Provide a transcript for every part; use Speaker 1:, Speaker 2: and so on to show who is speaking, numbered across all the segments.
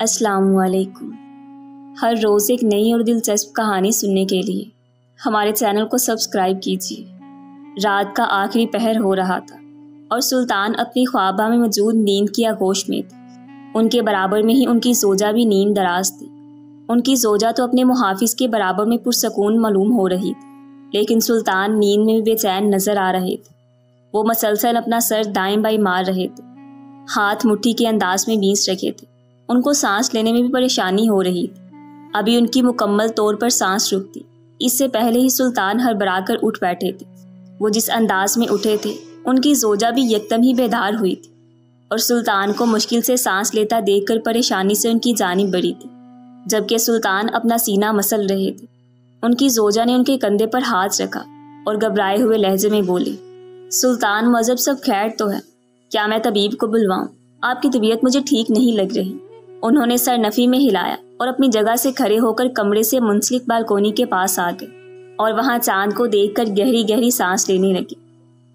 Speaker 1: असलकुम हर रोज़ एक नई और दिलचस्प कहानी सुनने के लिए हमारे चैनल को सब्सक्राइब कीजिए। रात का आखिरी पहर हो रहा था और सुल्तान अपनी ख्वाबा में मौजूद नींद की आगोश में थे। उनके बराबर में ही उनकी जोजा भी नींद दराज थी। उनकी जोजा तो अपने मुहाफिज के बराबर में पुरसकून मालूम हो रही थी, लेकिन सुल्तान नींद में भी बेचैन नज़र आ रहे थे। वो मसलसल अपना सर दाएँ बाएँ मार रहे थे। हाथ मुट्ठी के अंदाज में बीस रखे थे। उनको सांस लेने में भी परेशानी हो रही। थी अभी उनकी मुकम्मल तौर पर सांस रुकती। इससे पहले ही सुल्तान हरबरा कर उठ बैठे थे। वो जिस अंदाज में उठे थे, उनकी जोजा भी यकदम ही बेदार हुई थी। और सुल्तान को मुश्किल से सांस लेता देखकर परेशानी से उनकी जानी बढ़ी थी। जबकि सुल्तान अपना सीना मसल रहे थे। उनकी जोजा ने उनके कंधे पर हाथ रखा और घबराए हुए लहजे में बोली, सुल्तान, मज़हब सब खैर तो है। क्या मैं तबीब को बुलवाऊं? आपकी तबीयत मुझे ठीक नहीं लग रही। उन्होंने सर नफी में हिलाया और अपनी जगह से खड़े होकर कमरे से मुंसलिक बालकोनी के पास आ गए और वहाँ चाँद को देखकर गहरी गहरी सांस लेने लगी।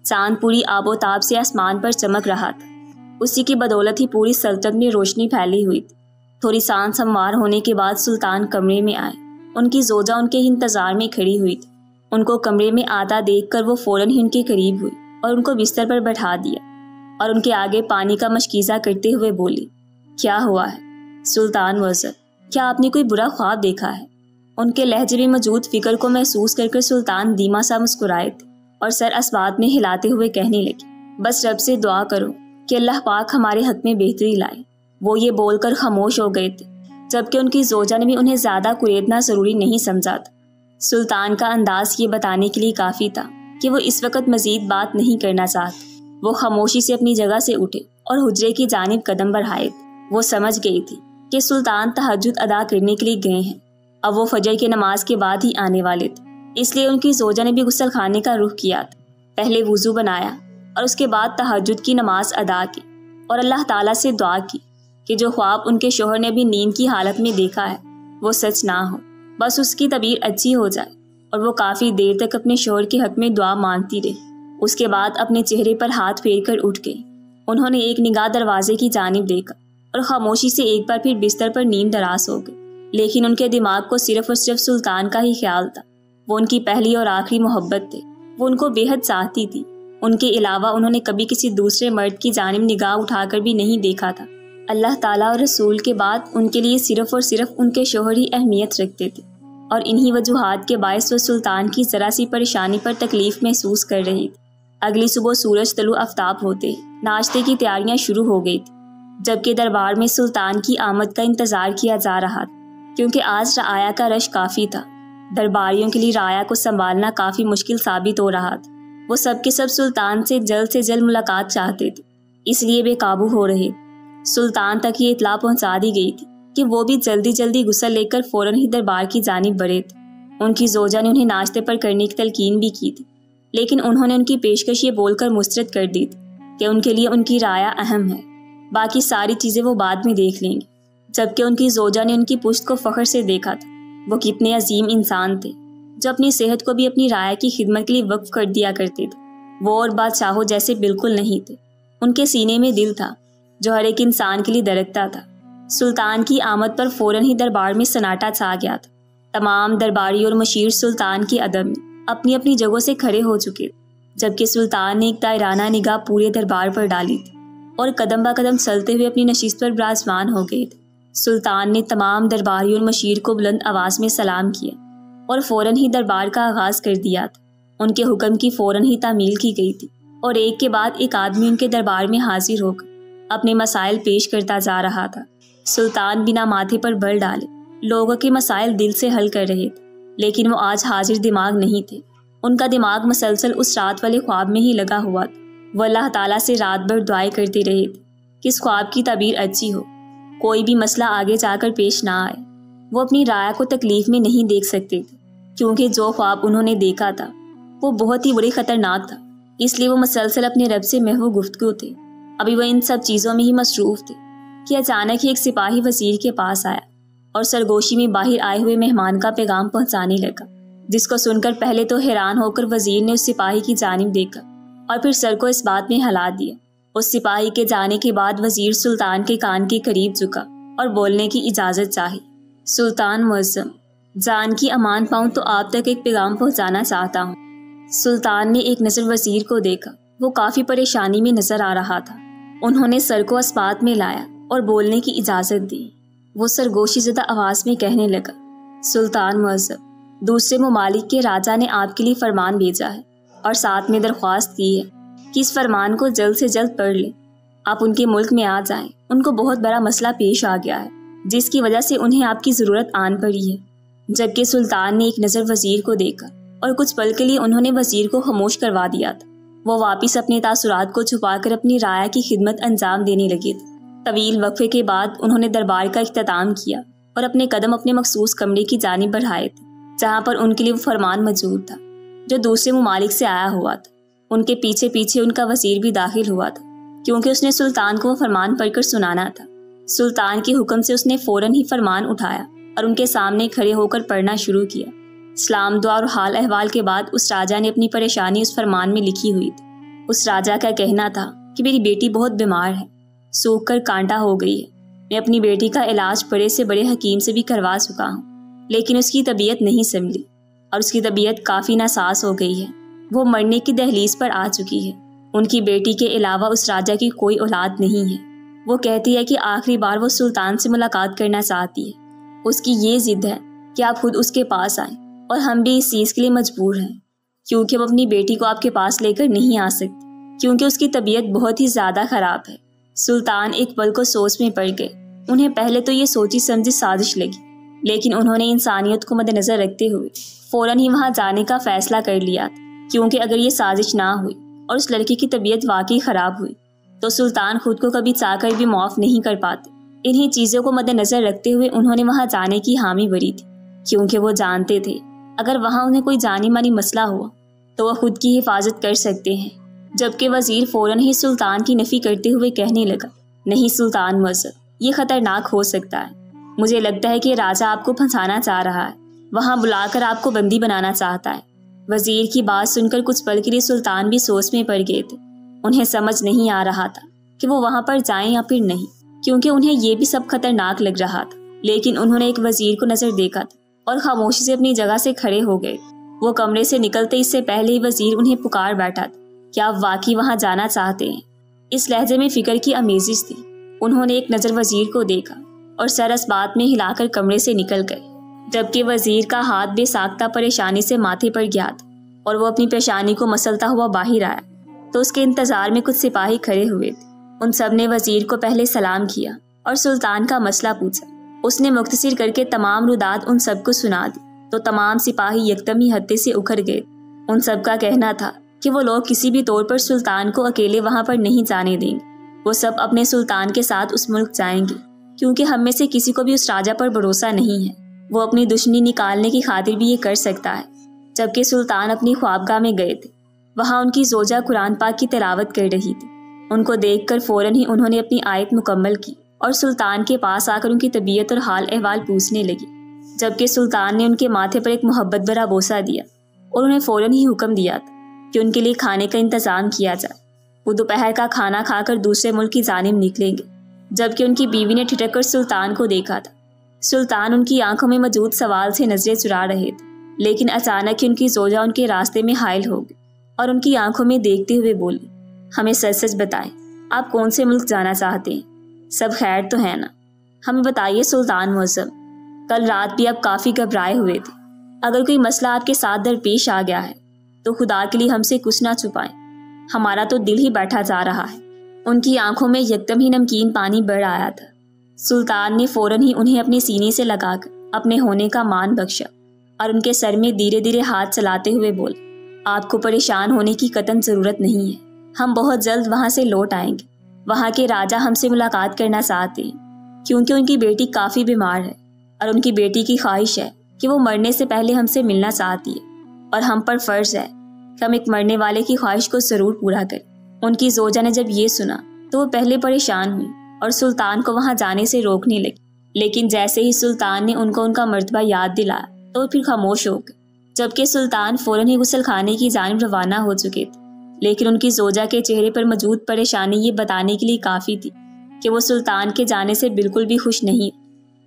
Speaker 1: चाँद पूरी आबोताब से आसमान पर चमक रहा था। उसी की बदौलत ही पूरी सल्तनत में रोशनी फैली हुई थी। थोड़ी सांस हमवार होने के बाद सुल्तान कमरे में आए। उनकी जोजा उनके इंतज़ार में खड़ी हुई थी। उनको कमरे में आता देखकर वो फ़ौरन ही उनके करीब हुई और उनको बिस्तर पर बैठा दिया और उनके आगे पानी का मशकीज़ा करते हुए बोली, क्या हुआ है? सुल्तान वजर, क्या आपने कोई बुरा ख्वाब देखा है? उनके लहजे में मौजूद फ़िक्र को महसूस करके सुल्तान धीमा सा मुस्कुराए थे और सर असबात में हिलाते हुए कहने लगे, बस रब से दुआ करो कि अल्लाह पाक हमारे हक में बेहतरी लाए। वो ये बोलकर खामोश हो गए थे, जबकि उनकी जोजा ने भी उन्हें ज़्यादा कुरेदना ज़रूरी नहीं समझा था। सुल्तान का अंदाज ये बताने के लिए काफ़ी था कि वो इस वक्त मजीद बात नहीं करना चाहते। वो खामोशी से अपनी जगह से उठे और हुजरे की जानब कदम बढ़ाए वो समझ गई थी कि सुल्तान तहजद अदा करने के लिए गए हैं। अब वो फजर की नमाज़ के बाद ही आने वाले थे। इसलिए उनकी जोजा ने भी गुसल खाने का रुख किया था। पहले वज़ू बनाया और उसके बाद तहजद की नमाज़ अदा की और अल्लाह ताला से दुआ की कि जो ख्वाब उनके शोहर ने भी नींद की हालत में देखा है, वो सच ना हो। बस उसकी तबीर अच्छी हो जाए और वो काफ़ी देर तक अपने शोहर के हक में दुआ मांगती रही। उसके बाद अपने चेहरे पर हाथ फेर कर उठ गई। उन्होंने एक निगाह दरवाजे की जानब देखा और खामोशी से एक बार फिर बिस्तर पर नींद दराज हो गई। लेकिन उनके दिमाग को सिर्फ़ और सिर्फ़ सुल्तान का ही ख्याल था। वो उनकी पहली और आखिरी मोहब्बत थे। वो उनको बेहद चाहती थी। उनके अलावा उन्होंने कभी किसी दूसरे मर्द की जानब निगाह उठाकर भी नहीं देखा था। अल्लाह ताला और रसूल के बाद उनके लिए सिर्फ़ और सिर्फ़ उनके शोहर ही अहमियत रखते थे। और इन्हीं वजूहत के बायस वो सुल्तान की ज़रा सी परेशानी पर तकलीफ़ महसूस कर रही थी। अगली सुबह सूरज तलु आफ्ताब होते नाश्ते की तैयारियाँ शुरू हो गई थी। जबकि दरबार में सुल्तान की आमद का इंतज़ार किया जा रहा था, क्योंकि आज राया का रश काफ़ी था। दरबारियों के लिए राया को संभालना काफ़ी मुश्किल साबित हो रहा था। वो सबके सब सुल्तान से जल्द से जल्द मुलाकात चाहते थे, इसलिए बेकाबू हो रहे सुल्तान तक ये इतला पहुँचा दी गई थी कि वो भी जल्दी जल्दी गुस्सा लेकर फ़ौरन ही दरबार की जानब बढ़े थे। उनकी जोजा ने उन्हें नाश्ते पर करने की तलकीन भी की थी, लेकिन उन्होंने उनकी पेशकश ये बोलकर मुस्तरद कर दी थी कि उनके लिए उनकी राया अहम है। बाकी सारी चीज़ें वो बाद में देख लेंगे। जबकि उनकी जोजा ने उनकी पुश्त को फ़ख्र से देखा था। वो कितने अजीम इंसान थे, जो अपनी सेहत को भी अपनी राय की खिदमत के लिए वक्फ कर दिया करते थे। वो और बादशाहों जैसे बिल्कुल नहीं थे। उनके सीने में दिल था, जो हर एक इंसान के लिए दरकता था। सुल्तान की आमद पर फ़ौरन ही दरबार में सनाटा छा गया था। तमाम दरबारी और मशीर सुल्तान की अदब में अपनी अपनी जगहों से खड़े हो चुके जबकि सुल्तान ने एक दायराना निगाह पूरे दरबार पर डाली थी। और कदम ब कदम चलते हुए अपनी नशीस पर विराजमान हो गए थे। सुल्तान ने तमाम दरबारी और मशीर को बुलंद आवाज़ में सलाम किया और फ़ौरन ही दरबार का आगाज़ कर दिया था। उनके हुक्म की फ़ौरन ही तामील की गई थी और एक के बाद एक आदमी उनके दरबार में हाजिर होकर अपने मसाइल पेश करता जा रहा था। सुल्तान बिना माथे पर बल डाले लोगों के मसाइल दिल से हल कर रहे थे, लेकिन वो आज हाजिर दिमाग नहीं थे। उनका दिमाग मसलसल उस रात वाले ख्वाब में ही लगा हुआ था। वो अल्लाह ताला से रात भर दुआई करते रहे कि इस ख्वाब की तबीर अच्छी हो, कोई भी मसला आगे जाकर पेश ना आए। वो अपनी राय को तकलीफ़ में नहीं देख सकते थे, क्योंकि जो ख्वाब उन्होंने देखा था, वो बहुत ही बुरी, खतरनाक था। इसलिए वो मसलसल अपने रब से महबू गुफ्तगु थे। अभी वह इन सब चीज़ों में ही मसरूफ थे कि अचानक ही एक सिपाही वज़ीर के पास आया और सरगोशी में बाहर आए हुए मेहमान का पैगाम पहुँचाने लगा, जिसको सुनकर पहले तो हैरान होकर वज़ीर ने उस सिपाही की जानब देखा। और फिर सर को इस बात में हिला दिया। उस सिपाही के जाने के बाद वज़ीर सुल्तान के कान के करीब झुका और बोलने की इजाज़त चाही। सुल्तान मुअज्जम जान की अमान पाऊँ तो आप तक एक पैगाम पहुँचाना चाहता हूँ। सुल्तान ने एक नज़र वज़ीर को देखा। वो काफ़ी परेशानी में नज़र आ रहा था। उन्होंने सर को अस्पात में लाया और बोलने की इजाज़त दी। वो सरगोशी ज़दा आवाज़ में कहने लगा, सुल्तान मुअज्जम दूसरे ममालिक के राजा ने आपके लिए फरमान भेजा है। और साथ में दरख्वास्त की है कि इस फरमान को जल्द से जल्द पढ़ लें। आप उनके मुल्क में आ जाएँ। उनको बहुत बड़ा मसला पेश आ गया है, जिसकी वजह से उन्हें आपकी ज़रूरत आन पड़ी है। जबकि सुल्तान ने एक नज़र वज़ीर को देखा और कुछ पल के लिए उन्होंने वज़ीर को खामोश करवा दिया था। वो वापिस अपने तासुरात को छुपाकर अपनी राया की खिदमत अंजाम देने लगे थे। तवील वक्फे के बाद उन्होंने दरबार का अख्ताम किया और अपने कदम अपने मखसूस कमरे की जानब बढ़ाए थे, जहाँ पर उनके लिए वो फरमान मौजूद था। जो दूसरे ममालिक से आया हुआ था। उनके पीछे पीछे उनका वज़ीर भी दाखिल हुआ था, क्योंकि उसने सुल्तान को फरमान पढ़कर सुनाना था। सुल्तान के हुक्म से उसने फ़ौरन ही फरमान उठाया और उनके सामने खड़े होकर पढ़ना शुरू किया। इस्लाम दुआ और हाल अहवाल के बाद उस राजा ने अपनी परेशानी उस फरमान में लिखी हुई थी। उस राजा का कहना था कि मेरी बेटी बहुत बीमार है सूख कर कांटा हो गई है। मैं अपनी बेटी का इलाज बड़े से बड़े हकीम से भी करवा चुका हूँ, लेकिन उसकी तबीयत नहीं संभली। और उसकी तबीयत काफ़ी नासास हो गई है। वो मरने की दहलीज पर आ चुकी है। उनकी बेटी के अलावा उस राजा की कोई औलाद नहीं है। वो कहती है कि आखिरी बार वो सुल्तान से मुलाकात करना चाहती है। उसकी ये जिद है कि आप खुद उसके पास आए और हम भी इस चीज़ के लिए मजबूर हैं, क्योंकि हम अपनी बेटी को आपके पास लेकर नहीं आ सकते, क्योंकि उसकी तबीयत बहुत ही ज़्यादा ख़राब है। सुल्तान एक पल को सोच में पड़ गए। उन्हें पहले तो ये सोची समझी साजिश लगी, लेकिन उन्होंने इंसानियत को मद्देनजर रखते हुए फ़ौरन ही वहाँ जाने का फैसला कर लिया, क्योंकि अगर ये साजिश ना हुई और उस लड़की की तबीयत वाकई ख़राब हुई तो सुल्तान खुद को कभी चाहकर भी माफ़ नहीं कर पाते। इन्हीं चीज़ों को मद्देनजर रखते हुए उन्होंने वहाँ जाने की हामी भरी थी, क्योंकि वो जानते थे, अगर वहाँ उन्हें कोई जानी मानी मसला हुआ तो वह खुद की हिफाजत कर सकते हैं। जबकि वज़ीर फ़ौरन ही सुल्तान की नफ़ी करते हुए कहने लगा, नहीं सुल्तान मज़हब ये खतरनाक हो सकता है। मुझे लगता है कि राजा आपको फंसाना चाह रहा है। वहाँ बुलाकर आपको बंदी बनाना चाहता है। वज़ीर की बात सुनकर कुछ पल के लिए सुल्तान भी सोच में पड़ गए थे। उन्हें समझ नहीं आ रहा था कि वो वहाँ पर जाएँ या फिर नहीं, क्योंकि उन्हें ये भी सब खतरनाक लग रहा था। लेकिन उन्होंने एक वज़ीर को नज़र देखा था और खामोशी से अपनी जगह से खड़े हो गए। वो कमरे से निकलते इससे पहले ही वज़ीर उन्हें पुकार बैठा था क्या आप वाकई वहाँ जाना चाहते हैं। इस लहजे में फ़िक्र की अमेजिश थी। उन्होंने एक नज़र वज़ीर को देखा और सरस बात में हिलाकर कमरे से निकल गए। जबकि वज़ीर का हाथ बेसाख्ता परेशानी से माथे पर गया था और वो अपनी परेशानी को मसलता हुआ बाहर आया। तो उसके इंतज़ार में कुछ सिपाही खड़े हुए थे। उन सबने वज़ीर को पहले सलाम किया और सुल्तान का मसला पूछा। उसने मुख्तसर करके तमाम रुदात उन सबको सुना दी। तो तमाम सिपाही यकदम ही हत्ते से उखड़ गए। उन सब का कहना था कि वो लोग किसी भी तौर पर सुल्तान को अकेले वहाँ पर नहीं जाने देंगे। वो सब अपने सुल्तान के साथ उस मुल्क जाएँगे, क्योंकि हम में से किसी को भी उस राजा पर भरोसा नहीं है। वो अपनी दुश्मनी निकालने की खातिर भी ये कर सकता है, जबकि सुल्तान अपनी ख्वाबगाह में गए थे। वहाँ उनकी जोजा कुरान पाक की तलावत कर रही थी। उनको देखकर फ़ौरन ही उन्होंने अपनी आयत मुकम्मल की और सुल्तान के पास आकर उनकी तबीयत और हाल अहवाल पूछने लगी, जबकि सुल्तान ने उनके माथे पर एक मोहब्बत भरा बोसा दिया और उन्हें फ़ौरन ही हुक्म दिया था कि उनके लिए खाने का इंतज़ाम किया जाए। वो दोपहर का खाना खाकर दूसरे मुल्क की जानब निकलेंगे, जबकि उनकी बीवी ने ठिठक कर सुल्तान को देखा था। सुल्तान उनकी आँखों में मौजूद सवाल से नज़रें चुरा रहे थे, लेकिन अचानक ही उनकी जोजा उनके रास्ते में हायल हो गई और उनकी आँखों में देखते हुए बोली, हमें सच सच बताएँ, आप कौन से मुल्क जाना चाहते हैं? सब खैर तो है ना? हमें बताइए सुल्तान मौसम कल रात भी आप काफ़ी घबराए हुए थे। अगर कोई मसला आपके साथ दरपेश आ गया है तो खुदा के लिए हमसे कुछ ना छुपाएँ। हमारा तो दिल ही बैठा जा रहा है। उनकी आँखों में यकदम ही नमकीन पानी बढ़ आया था। सुल्तान ने फ़ौरन ही उन्हें अपने सीने से लगाकर अपने होने का मान बख्शा और उनके सर में धीरे धीरे हाथ चलाते हुए बोले, आपको परेशान होने की कतन ज़रूरत नहीं है। हम बहुत जल्द वहाँ से लौट आएँगे। वहाँ के राजा हमसे मुलाकात करना चाहते हैं, क्योंकि उनकी बेटी काफ़ी बीमार है और उनकी बेटी की ख्वाहिश है कि वो मरने से पहले हमसे मिलना चाहती है और हम पर फ़र्ज़ है कि हम एक मरने वाले की ख्वाहिश को ज़रूर पूरा करें। उनकी जोजा ने जब ये सुना तो वो पहले परेशान हुई। और सुल्तान को वहाँ जाने से रोकने लगी। लेकिन जैसे ही सुल्तान ने उनको उनका मरतबा याद दिलाया तो फिर खामोश हो गए। जबकि सुल्तान फ़ौरन ही गुसल खाने की जानब रवाना हो चुके थे। लेकिन उनकी जोजा के चेहरे पर मौजूद परेशानी ये बताने के लिए काफ़ी थी कि वो सुल्तान के जाने से बिल्कुल भी खुश नहीं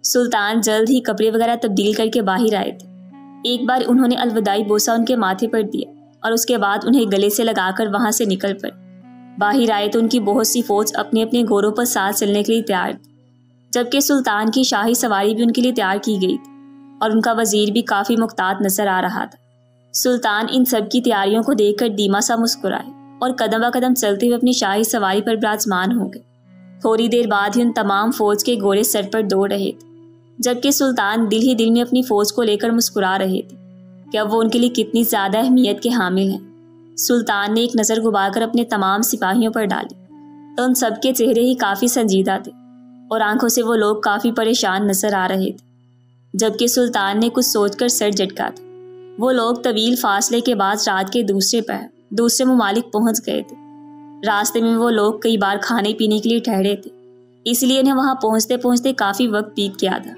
Speaker 1: सुल्तान जल्द ही कपड़े वगैरह तब्दील करके बाहर आए थे। एक बार उन्होंने अलविदाई बोसा उनके माथे पर दिया और उसके बाद उन्हें गले से लगाकर वहाँ से निकल पड़े। बाहर आए तो उनकी बहुत सी फौज अपने अपने घोड़ों पर साथ चलने के लिए तैयार। थी जबकि सुल्तान की शाही सवारी भी उनके लिए तैयार की गई थी और उनका वज़ीर भी काफ़ी मुख्तात नज़र आ रहा था। सुल्तान इन सब की तैयारियों को देखकर दीमा सा मुस्कुराए और कदम ब कदम चलते हुए अपनी शाही सवारी पर विराजमान हो गए। थोड़ी देर बाद ही उन तमाम फौज के घोड़े सर पर दौड़ रहे थे, जबकि सुल्तान दिल ही दिल में अपनी फौज को लेकर मुस्कुरा रहे थे कि अब वो उनके लिए कितनी ज़्यादा अहमियत के हामिल हैं। सुल्तान ने एक नज़र गुबाकर अपने तमाम सिपाहियों पर डाली। तो उन सबके चेहरे ही काफ़ी संजीदा थे और आँखों से वो लोग काफ़ी परेशान नज़र आ रहे थे, जबकि सुल्तान ने कुछ सोचकर सर झटका था वो लोग तवील फासले के बाद रात के दूसरे पहर दूसरे ममालिक पहुँच गए थे। रास्ते में वो लोग कई बार खाने पीने के लिए ठहरे थे, इसलिए उन्हें वहाँ पहुँचते पहुँचते काफ़ी वक्त बीत गया था।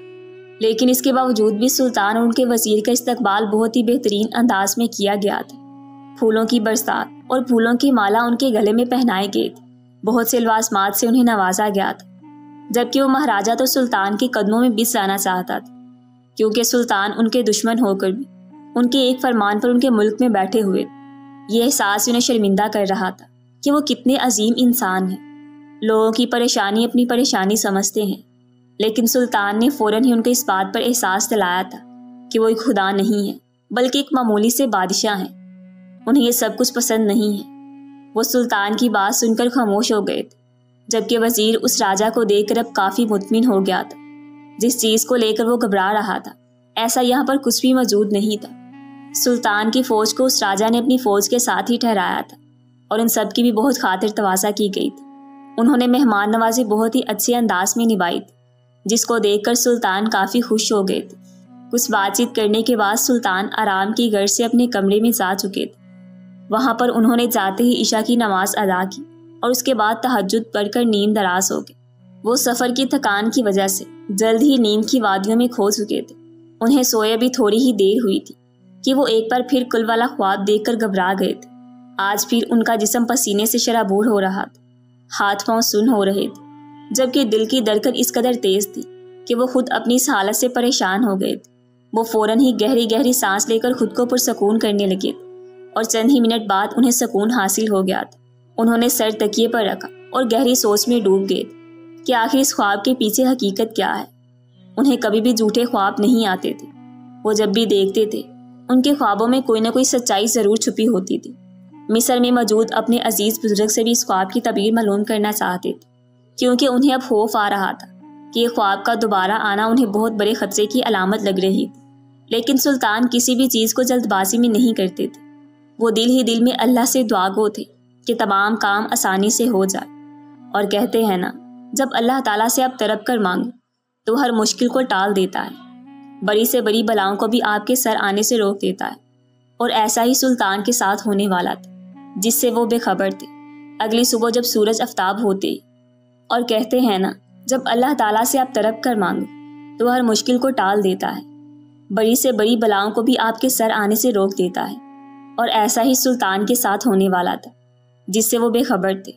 Speaker 1: लेकिन इसके बावजूद भी सुल्तान और उनके वज़ीर का इस्तकबाल बहुत ही बेहतरीन अंदाज में किया गया था। फूलों की बरसात और फूलों की माला उनके गले में पहनाए गए थे। बहुत से लवासमात से उन्हें नवाजा गया था, जबकि वो महाराजा तो सुल्तान के कदमों में बिस जाना चाहता था, क्योंकि सुल्तान उनके दुश्मन होकर भी, उनके एक फरमान पर उनके मुल्क में बैठे हुए। ये एहसास उन्हें शर्मिंदा कर रहा था कि वो कितने अजीम इंसान हैं। लोगों की परेशानी अपनी परेशानी समझते हैं, लेकिन सुल्तान ने फ़ौरन ही उनके इस बात पर एहसास दिलाया था कि वो एक खुदा नहीं है, बल्कि एक मामूली से बादशाह हैं। उन्हें ये सब कुछ पसंद नहीं है। वो सुल्तान की बात सुनकर खामोश हो गए थे, जबकि वज़ीर उस राजा को देखकर अब काफ़ी मुतमिन हो गया था। जिस चीज़ को लेकर वो घबरा रहा था, ऐसा यहाँ पर कुछ भी मौजूद नहीं था। सुल्तान की फौज को उस राजा ने अपनी फौज के साथ ही ठहराया था, और उन सब की भी बहुत खातिर तवाजा की गई थी। उन्होंने मेहमान नवाजी बहुत ही अच्छे अंदाज में निभाई थी, जिसको देखकर सुल्तान काफ़ी खुश हो गए थे। कुछ बातचीत करने के बाद सुल्तान आराम की घर से अपने कमरे में जा चुके थे। वहाँ पर उन्होंने जाते ही ईशा की नमाज़ अदा की और उसके बाद तहजद पढ़कर नींद दराज हो गए वो सफ़र की थकान की वजह से जल्द ही नींद की वादियों में खो चुके थे। उन्हें सोए भी थोड़ी ही देर हुई थी कि वो एक बार फिर कुल वाला ख्वाब देखकर घबरा गए थे। आज फिर उनका जिसम पसीने से शराबूर हो रहा था। हाथ पाँव सुन हो रहे थे, जबकि दिल की धड़कन इस कदर तेज थी कि वो खुद अपनी इस हालत से परेशान हो गए थे। वो फ़ौरन ही गहरी गहरी सांस लेकर खुद को पुरसकून करने लगे थे। और चंद ही मिनट बाद उन्हें सुकून हासिल हो गया था। उन्होंने सर तकिए पर रखा और गहरी सोच में डूब गए कि आखिर इस ख्वाब के पीछे हकीकत क्या है। उन्हें कभी भी झूठे ख्वाब नहीं आते थे। वो जब भी देखते थे, उनके ख्वाबों में कोई ना कोई सच्चाई ज़रूर छुपी होती थी। मिस्र में मौजूद अपने अज़ीज़ बुज़ुर्ग से भी इस ख्वाब की तबीर मालूम करना चाहते थे, क्योंकि उन्हें अब खौफ आ रहा था कि ख्वाब का दोबारा आना उन्हें बहुत बड़े खतरे की अलामत लग रही थी। लेकिन सुल्तान किसी भी चीज़ को जल्दबाजी में नहीं करते थे। वो दिल ही दिल में अल्लाह से दुआ गो थे कि तमाम काम आसानी से हो जाए। और कहते हैं ना, जब अल्लाह ताला से आप तरप कर मांगो तो हर मुश्किल को टाल देता है। बड़ी से बड़ी बलाओं को भी आपके सर आने से रोक देता है। और ऐसा ही सुल्तान के साथ होने वाला था, जिससे वो बेखबर थे। अगली सुबह जब सूरज आफ्ताब होते और कहते हैं ना, जब अल्लाह ताला से आप तरप कर मांगो तो हर मुश्किल को टाल देता है। बड़ी से बड़ी बलाओं को भी आपके सर आने से रोक देता है। और ऐसा ही सुल्तान के साथ होने वाला था, जिससे वो बेखबर थे।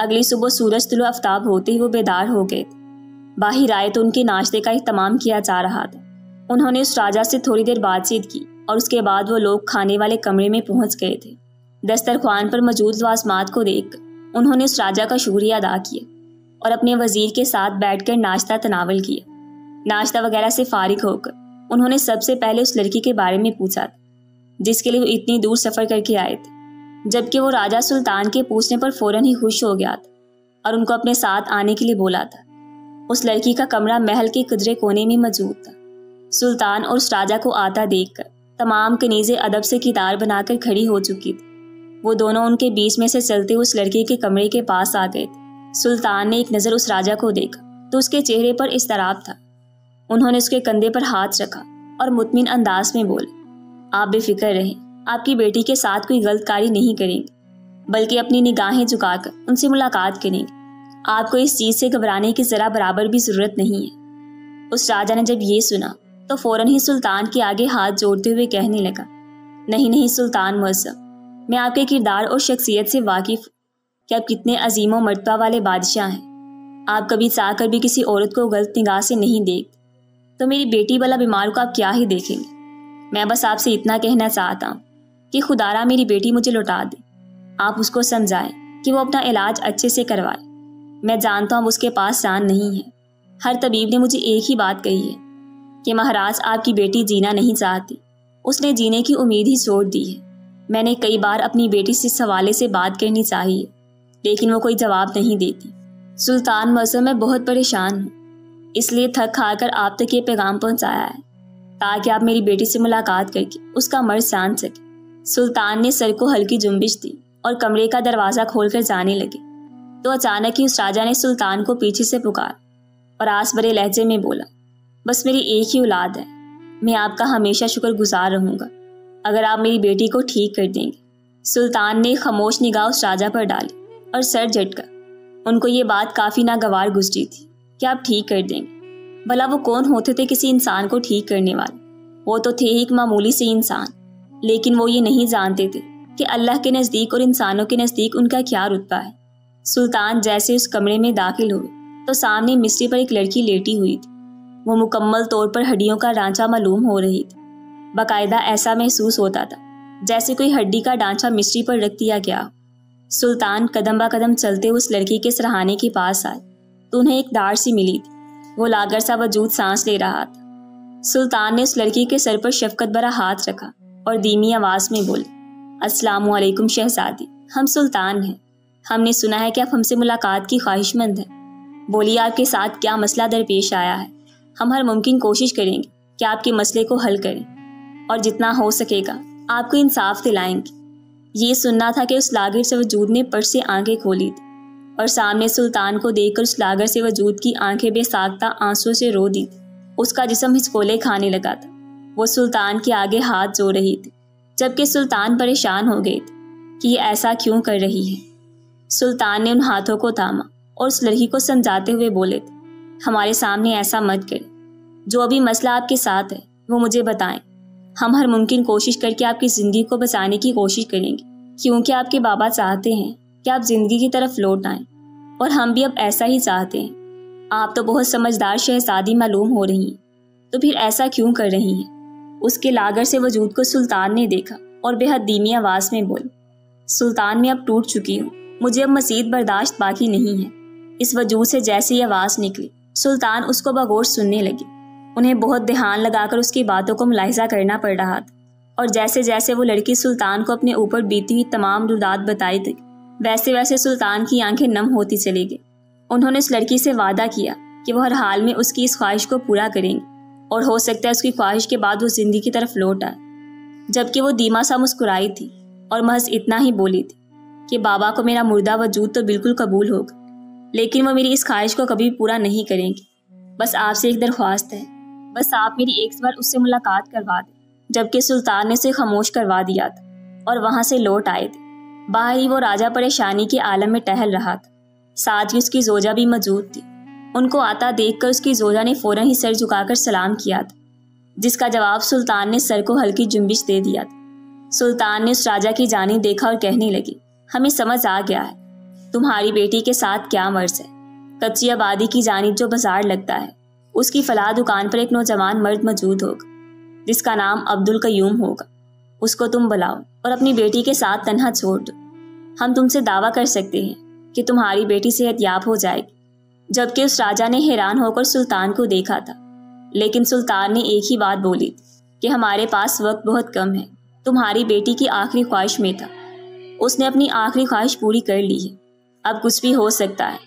Speaker 1: अगली सुबह सूरज तुलो आफ्ताब होते ही वो बेदार हो गए थे। बाहर आए तो उनके नाश्ते का इहतमाम किया जा रहा था। उन्होंने उस राजा से थोड़ी देर बातचीत की और उसके बाद वो लोग खाने वाले कमरे में पहुँच गए थे। दस्तरखान पर मौजूद वासमात को देख उन्होंने उस राजा का शुक्रिया अदा किया और अपने वज़ीर के साथ बैठकर नाश्ता तनावल किया। नाश्ता वगैरह से फारिग होकर उन्होंने सबसे पहले उस लड़की के बारे में पूछा जिसके लिए वो इतनी दूर सफ़र करके आए थे। जबकि वो राजा सुल्तान के पूछने पर फ़ौरन ही खुश हो गया था और उनको अपने साथ आने के लिए बोला था। उस लड़की का कमरा महल के कुदरे कोने में मौजूद था। सुल्तान और उस राजा को आता देखकर तमाम कनीजे अदब से कितार बनाकर खड़ी हो चुकी थी। वो दोनों उनके बीच में से चलते उस लड़के के कमरे के पास आ गए थे। सुल्तान ने एक नज़र उस राजा को देखा तो उसके चेहरे पर इस्तराब था। उन्होंने उसके कंधे पर हाथ रखा और मुतमिन अंदाज में बोले आप बेफिक्र रहें। आपकी बेटी के साथ कोई गलत कार्य नहीं करेंगे बल्कि अपनी निगाहें झुकाकर उनसे मुलाकात करेंगे आपको इस चीज़ से घबराने की ज़रा बराबर भी ज़रूरत नहीं है। उस राजा ने जब ये सुना तो फ़ौरन ही सुल्तान के आगे हाथ जोड़ते हुए कहने लगा, नहीं नहीं सुल्तान मज़हब मैं आपके किरदार और शख्सियत से वाकिफ कि आप कितने अजीम मरतबा वाले बादशाह हैं। आप कभी चाहकर भी किसी औरत को गलत निगाह से नहीं देखते तो मेरी बेटी वाला बीमार को आप क्या ही देखेंगे? मैं बस आपसे इतना कहना चाहता हूँ कि खुदारा मेरी बेटी मुझे लौटा दे। आप उसको समझाएँ कि वो अपना इलाज अच्छे से करवाए। मैं जानता हूँ उसके पास जान नहीं है। हर तबीब ने मुझे एक ही बात कही है कि महाराज आपकी बेटी जीना नहीं चाहती। उसने जीने की उम्मीद ही छोड़ दी है। मैंने कई बार अपनी बेटी से इस हवाले से बात करनी चाहिए, लेकिन वो कोई जवाब नहीं देती। सुल्तान मौसम में बहुत परेशान हूँ, इसलिए थक खाकर आप तक ये पैगाम पहुँचाया है। ताकि आप मेरी बेटी से मुलाकात करके उसका मर्ज जान सके। सुल्तान ने सर को हल्की जुम्बिश दी और कमरे का दरवाज़ा खोलकर जाने लगे। तो अचानक ही उस राजा ने सुल्तान को पीछे से पुकार और आस भरे लहजे में बोला, बस मेरी एक ही औलाद है। मैं आपका हमेशा शुक्रगुजार रहूँगा। अगर आप मेरी बेटी को ठीक कर देंगे। सुल्तान ने खामोश निगाह उस राजा पर डाली और सर झटका। उनको ये बात काफ़ी नागवार गुजरी थी कि आप ठीक कर देंगे। भला वो कौन होते थे किसी इंसान को ठीक करने वाले? वो तो थे ही एक मामूली से इंसान। लेकिन वो ये नहीं जानते थे कि अल्लाह के नज़दीक और इंसानों के नज़दीक उनका क्या रुतबा है। सुल्तान जैसे उस कमरे में दाखिल हुए तो सामने मिस्त्री पर एक लड़की लेटी हुई थी। वो मुकम्मल तौर पर हड्डियों का ढांचा मालूम हो रही थी। बाकायदा ऐसा महसूस होता था, जैसे कोई हड्डी का ढांचा मिस्त्री पर रख दिया गया सुल्तान कदम बा कदम चलते उस लड़की के सराहाने के पास आए। तो उन्हें एक दार सी मिली थी। वो लागर सा वजूद सांस ले रहा था। सुल्तान ने उस लड़की के सर पर शफकत भरा हाथ रखा और धीमी आवाज़ में बोले, अस्सलाम वालेकुम शहजादी, हम सुल्तान हैं। हमने सुना है कि आप हमसे मुलाकात की ख्वाहिशमंद हैं। बोलिए, आपके साथ क्या मसला दरपेश आया है? हम हर मुमकिन कोशिश करेंगे कि आपके मसले को हल करें और जितना हो सकेगा, आपको इंसाफ दिलाएँगे। ये सुनना था कि उस लागर से वजूद ने पर से आँखें खोली थी। और सामने सुल्तान को देखकर उस लागर से वजूद की आँखें बेसाख्ता आँसू से रो दी। उसका जिसम हिचकोले खाने लगा था। वो सुल्तान के आगे हाथ जो रही थी, जबकि सुल्तान परेशान हो गए थे कि ये ऐसा क्यों कर रही है। सुल्तान ने उन हाथों को थामा और उस लड़की को समझाते हुए बोले थे, हमारे सामने ऐसा मत करे। जो अभी मसला आपके साथ है, वो मुझे बताएँ। हम हर मुमकिन कोशिश करके आपकी ज़िंदगी को बचाने की कोशिश करेंगे, क्योंकि आपके बाबा चाहते हैं कि आप ज़िंदगी की तरफ़ लौट आए। और हम भी अब ऐसा ही चाहते हैं। आप तो बहुत समझदार, शहजादी मालूम हो रही हैं। तो फिर ऐसा क्यों कर रही हैं? उसके लागर से वजूद को सुल्तान ने देखा और बेहद धीमी आवाज़ में बोल, सुल्तान, में अब टूट चुकी हूँ। मुझे अब मसीद बर्दाश्त बाकी नहीं है। इस वजूद से जैसी आवाज़ निकली, सुल्तान उसको बगोश सुनने लगे। उन्हें बहुत ध्यान लगाकर उसकी बातों को मुलायजा करना पड़ रहा था। और जैसे जैसे वो लड़की सुल्तान को अपने ऊपर बीती हुई तमाम रुदात बताई थी वैसे वैसे सुल्तान की आँखें नम होती चली गई। उन्होंने उस लड़की से वादा किया कि वो हर हाल में उसकी इस ख्वाहिश को पूरा करेंगे और हो सकता है उसकी ख्वाहिश के बाद वो ज़िंदगी की तरफ़ लौट आए। जबकि वो दीमा सा मुस्कुराई थी और महज इतना ही बोली थी कि बाबा को मेरा मुर्दा वजूद तो बिल्कुल कबूल होगा, लेकिन वो मेरी इस ख्वाहिश को कभी पूरा नहीं करेंगे। बस आपसे एक दरख्वास्त है। बस आप मेरी एक बार उससे मुलाकात करवा दें, जबकि सुल्तान ने उसे खामोश करवा दिया था और वहाँ से लौट आए थे। बाहर ही वो राजा परेशानी के आलम में टहल रहा था। साथ ही उसकी जोजा भी मौजूद थी। उनको आता देखकर उसकी जोजा ने फ़ौरन ही सर झुकाकर सलाम किया था, जिसका जवाब सुल्तान ने सर को हल्की जुम्बिश दे दिया था। सुल्तान ने उस राजा की जानी देखा और कहने लगी, हमें समझ आ गया है। तुम्हारी बेटी के साथ क्या मर्ज है? कच्ची आबादी की जानिब जो बाज़ार लगता है, उसकी फलाह दुकान पर एक नौजवान मर्द मौजूद होगा, जिसका नाम अब्दुल कयूम होगा। उसको तुम बुलाओ। और अपनी बेटी के साथ तनहा छोड़। दो हम तुमसे दावा कर सकते हैं कि तुम्हारी बेटी सेहतयाब हो जाएगी, जबकि उस राजा ने हैरान होकर सुल्तान को देखा था। लेकिन सुल्तान ने एक ही बात बोली कि हमारे पास वक्त बहुत कम है, तुम्हारी बेटी की आखिरी ख्वाहिश में था। उसने अपनी आखिरी ख्वाहिश पूरी कर ली है। अब कुछ भी हो सकता है।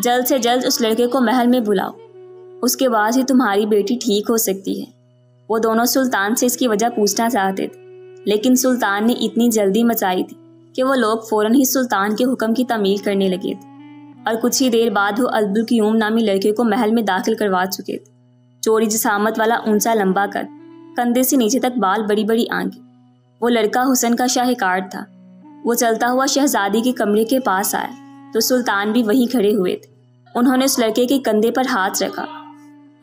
Speaker 1: जल्द से जल्द उस लड़के को महल में बुलाओ। उसके बाद ही तुम्हारी बेटी ठीक हो सकती है। वो दोनों सुल्तान से इसकी वजह पूछना चाहते थे। लेकिन सुल्तान ने इतनी जल्दी मचाई थी कि वो लोग फ़ौरन ही सुल्तान के हुक्म की तमील करने लगे थे। और कुछ ही देर बाद वो अब्दुल क्यूम नामी लड़के को महल में दाखिल करवा चुके थे। चोरी जसामत वाला ऊँचा लंबा कद कंधे से नीचे तक बाल बड़ी बड़ी आँखें वो लड़का हुसन का शाहकार था। वो चलता हुआ शहजादी के कमरे के पास आया तो सुल्तान भी वहीं खड़े हुए थे। उन्होंने उस लड़के के कंधे पर हाथ रखा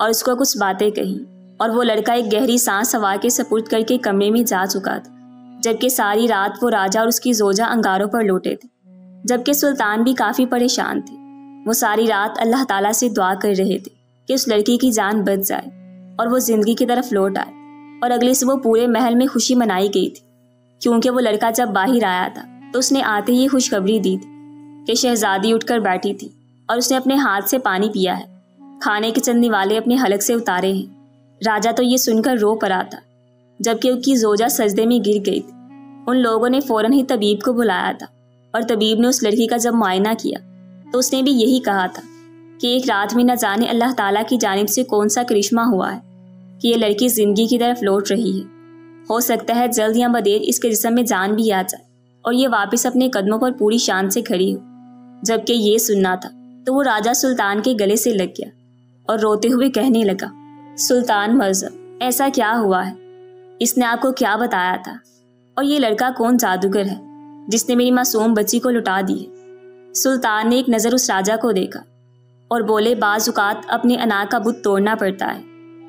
Speaker 1: और उसको कुछ बातें कही। और वो लड़का एक गहरी सांस सवार के सपुर्द करके कमरे में जा चुका था, जबकि सारी रात वो राजा और उसकी जोजा अंगारों पर लौटे थे, जबकि सुल्तान भी काफ़ी परेशान थे। वो सारी रात अल्लाह ताला से दुआ कर रहे थे कि उस लड़की की जान बच जाए और वो ज़िंदगी की तरफ़ लौट आए। और अगले सुबह पूरे महल में खुशी मनाई गई थी, क्योंकि वो लड़का जब बाहर आया था तो उसने आते ही खुशखबरी दी थी कि शहजादी उठकर बैठी थी और उसने अपने हाथ से पानी पिया है। खाने के चंद वाले अपने हलक से उतारे हैं। राजा तो ये सुनकर रो पड़ा था, जबकि उसकी जोजा सजदे में गिर गई थी। उन लोगों ने फ़ौरन ही तबीब को बुलाया था, और तबीब ने उस लड़की का जब मुआयना किया तो उसने भी यही कहा था कि एक रात में न जाने अल्लाह ताला की जानब से कौन सा करिश्मा हुआ है, कि ये लड़की ज़िंदगी की तरफ़ लौट रही है। हो सकता है जल्द या बदेर इसके जिसम में जान भी आ जाए, और ये वापस अपने कदमों पर पूरी शान से खड़ी हो। जबकि ये सुनना था तो वो राजा सुल्तान के गले से लग गया, और रोते हुए कहने लगा सुल्तान मज़हब ऐसा क्या हुआ है? इसने आपको क्या बताया था? और ये लड़का कौन जादूगर है, जिसने मेरी मासूम बच्ची को लुटा दी है? सुल्तान ने एक नज़र उस राजा को देखा और बोले, बाजुकात अपने अना का बुत तोड़ना पड़ता है।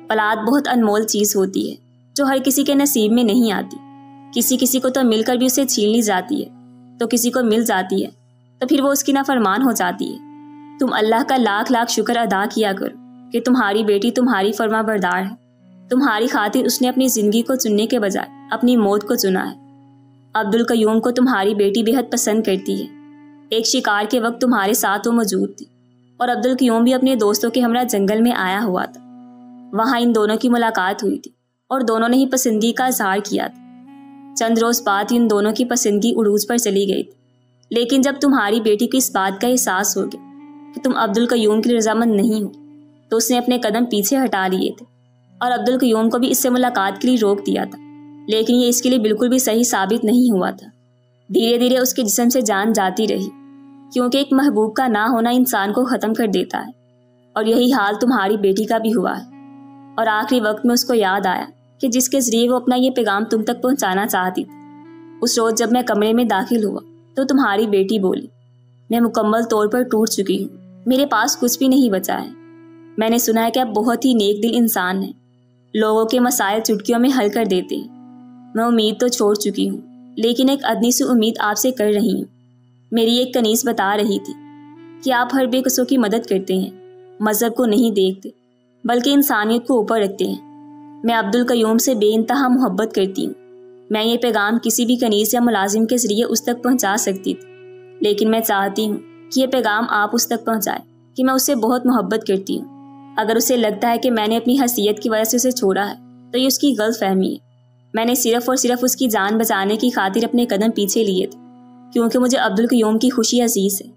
Speaker 1: पलाद बहुत अनमोल चीज़ होती है, जो हर किसी के नसीब में नहीं आती। किसी किसी को तो मिलकर भी उसे छीन ली जाती है तो किसी को मिल जाती है तो फिर वो उसकी नाफरमान हो जाती है। तुम अल्लाह का लाख लाख शुक्र अदा किया करो। कि तुम्हारी बेटी तुम्हारी फर्मा बरदार है। तुम्हारी खातिर उसने अपनी ज़िंदगी को चुनने के बजाय अपनी मौत को चुना है। अब्दुल कयूम को तुम्हारी बेटी बेहद पसंद करती है। एक शिकार के वक्त तुम्हारे साथ वो मौजूद थी और अब्दुल कयूम भी अपने दोस्तों के हमरा जंगल में आया हुआ था। वहाँ इन दोनों की मुलाकात हुई थी और दोनों ने ही पसंदगी का इजहार किया था। चंद रोज बाद इन दोनों की पसंदगी उड़ूज पर चली गई थी। लेकिन जब तुम्हारी बेटी को इस बात का एहसास हो गया कि तुम अब्दुल कयूम के रजामंद नहीं हो तो उसने अपने कदम पीछे हटा लिए थे और अब्दुल क्यूम को भी इससे मुलाकात के लिए रोक दिया था। लेकिन ये इसके लिए बिल्कुल भी सही साबित नहीं हुआ था। धीरे धीरे उसके जिसम से जान जाती रही, क्योंकि एक महबूब का ना होना इंसान को ख़त्म कर देता है और यही हाल तुम्हारी बेटी का भी हुआ है। और आखिरी वक्त में उसको याद आया कि जिसके ज़रिए वो अपना ये पैगाम तुम तक पहुंचाना चाहती थी। उस रोज़ जब मैं कमरे में दाखिल हुआ तो तुम्हारी बेटी बोली, मैं मुकम्मल तौर पर टूट चुकी हूँ। मेरे पास कुछ भी नहीं बचा है। मैंने सुना है कि आप बहुत ही नेक दिल इंसान हैं। लोगों के मसाइल चुटकियों में हल कर देते हैं। मैं उम्मीद तो छोड़ चुकी हूँ, लेकिन एक अदनी सी उम्मीद आपसे कर रही हूँ। मेरी एक कनीस बता रही थी कि आप हर बेकसों की मदद करते हैं, मज़हब को नहीं देखते, बल्कि इंसानियत को ऊपर रखते हैं। मैं अब्दुल कयूम से बेानतहा मोहब्बत करती हूँ। मैं ये पैगाम किसी भी कनीस या मुलाजिम के ज़रिए उस तक पहुँचा सकती थी, लेकिन मैं चाहती हूँ कि यह पैगाम आप उस तक पहुँचाए कि मैं उससे बहुत मोहब्बत करती हूँ। अगर उसे लगता है कि मैंने अपनी हसीियत की वजह से उसे छोड़ा है तो ये उसकी गलत फहमी है। मैंने सिर्फ़ और सिर्फ़ उसकी जान बचाने की खातिर अपने कदम पीछे लिए थे, क्योंकि मुझे अब्दुल क्यूम की खुशी अज़ीज़ है।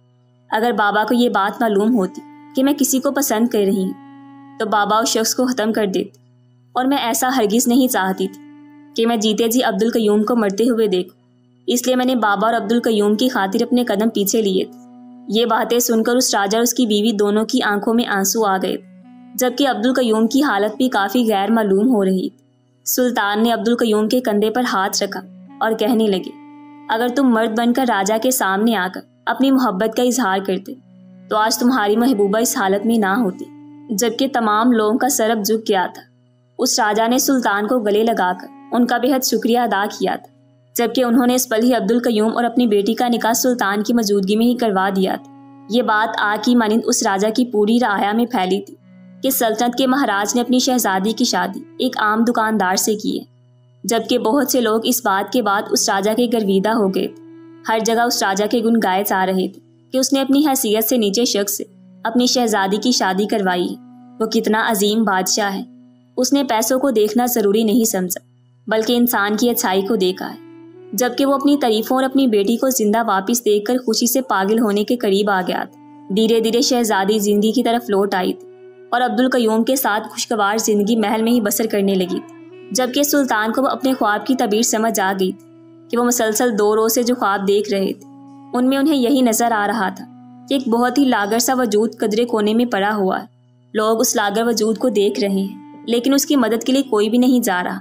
Speaker 1: अगर बाबा को ये बात मालूम होती कि मैं किसी को पसंद कर रही हूँ तो बाबा उस शख्स को ख़त्म कर देते और मैं ऐसा हरगिज़ नहीं चाहती थी कि मैं जीते जी अब्दुल कयूम को मरते हुए देखूँ। इसलिए मैंने बाबा और अब्दुल कयूम की खातिर अपने कदम पीछे लिए थे। ये बातें सुनकर उस राजा और उसकी बीवी दोनों की आँखों में आँसू आ गए जबकि अब्दुल कयूम की हालत भी काफ़ी गैर मालूम हो रही। सुल्तान ने अब्दुल कयूम के कंधे पर हाथ रखा और कहने लगे, अगर तुम मर्द बनकर राजा के सामने आकर अपनी मोहब्बत का इजहार करते तो आज तुम्हारी महबूबा इस हालत में ना होती, जबकि तमाम लोगों का सरब झुक गया था। उस राजा ने सुल्तान को गले लगाकर उनका बेहद शुक्रिया अदा किया था, जबकि उन्होंने इस पल ही अब्दुल कयूम और अपनी बेटी का निकाह सुल्तान की मौजूदगी में ही करवा दिया था। ये बात आ की मानिंद उस राजा की पूरी राया में फैली थी। कि सल्तनत के महाराज ने अपनी शहजादी की शादी एक आम दुकानदार से की है। जबकि बहुत से लोग इस बात के बाद उस राजा के गर्विदा हो गए। हर जगह उस राजा के गुण गाए जा रहे थे कि उसने अपनी हैसियत से नीचे शख्स से अपनी शहजादी की शादी करवाई है। वो कितना अजीम बादशाह है। उसने पैसों को देखना ज़रूरी नहीं समझा, बल्कि इंसान की अच्छाई को देखा है। जबकि वो अपनी तारीफों और अपनी बेटी को ज़िंदा वापस देखकर खुशी से पागल होने के करीब आ गया था। धीरे धीरे शहजादी ज़िंदगी की तरफ़ लौट आई थी। और अब्दुल कयूम के साथ खुशगवार ज़िंदगी महल में ही बसर करने लगी, जबकि सुल्तान को अपने ख्वाब की तबीर समझ आ गई कि वो मुसलसल दो रोज से जो ख्वाब देख रहे थे, उनमें उन्हें यही नज़र आ रहा था कि एक बहुत ही लागर सा वजूद कदरे कोने में पड़ा हुआ है। लोग उस लागर वजूद को देख रहे हैं, लेकिन उसकी मदद के लिए कोई भी नहीं जा रहा,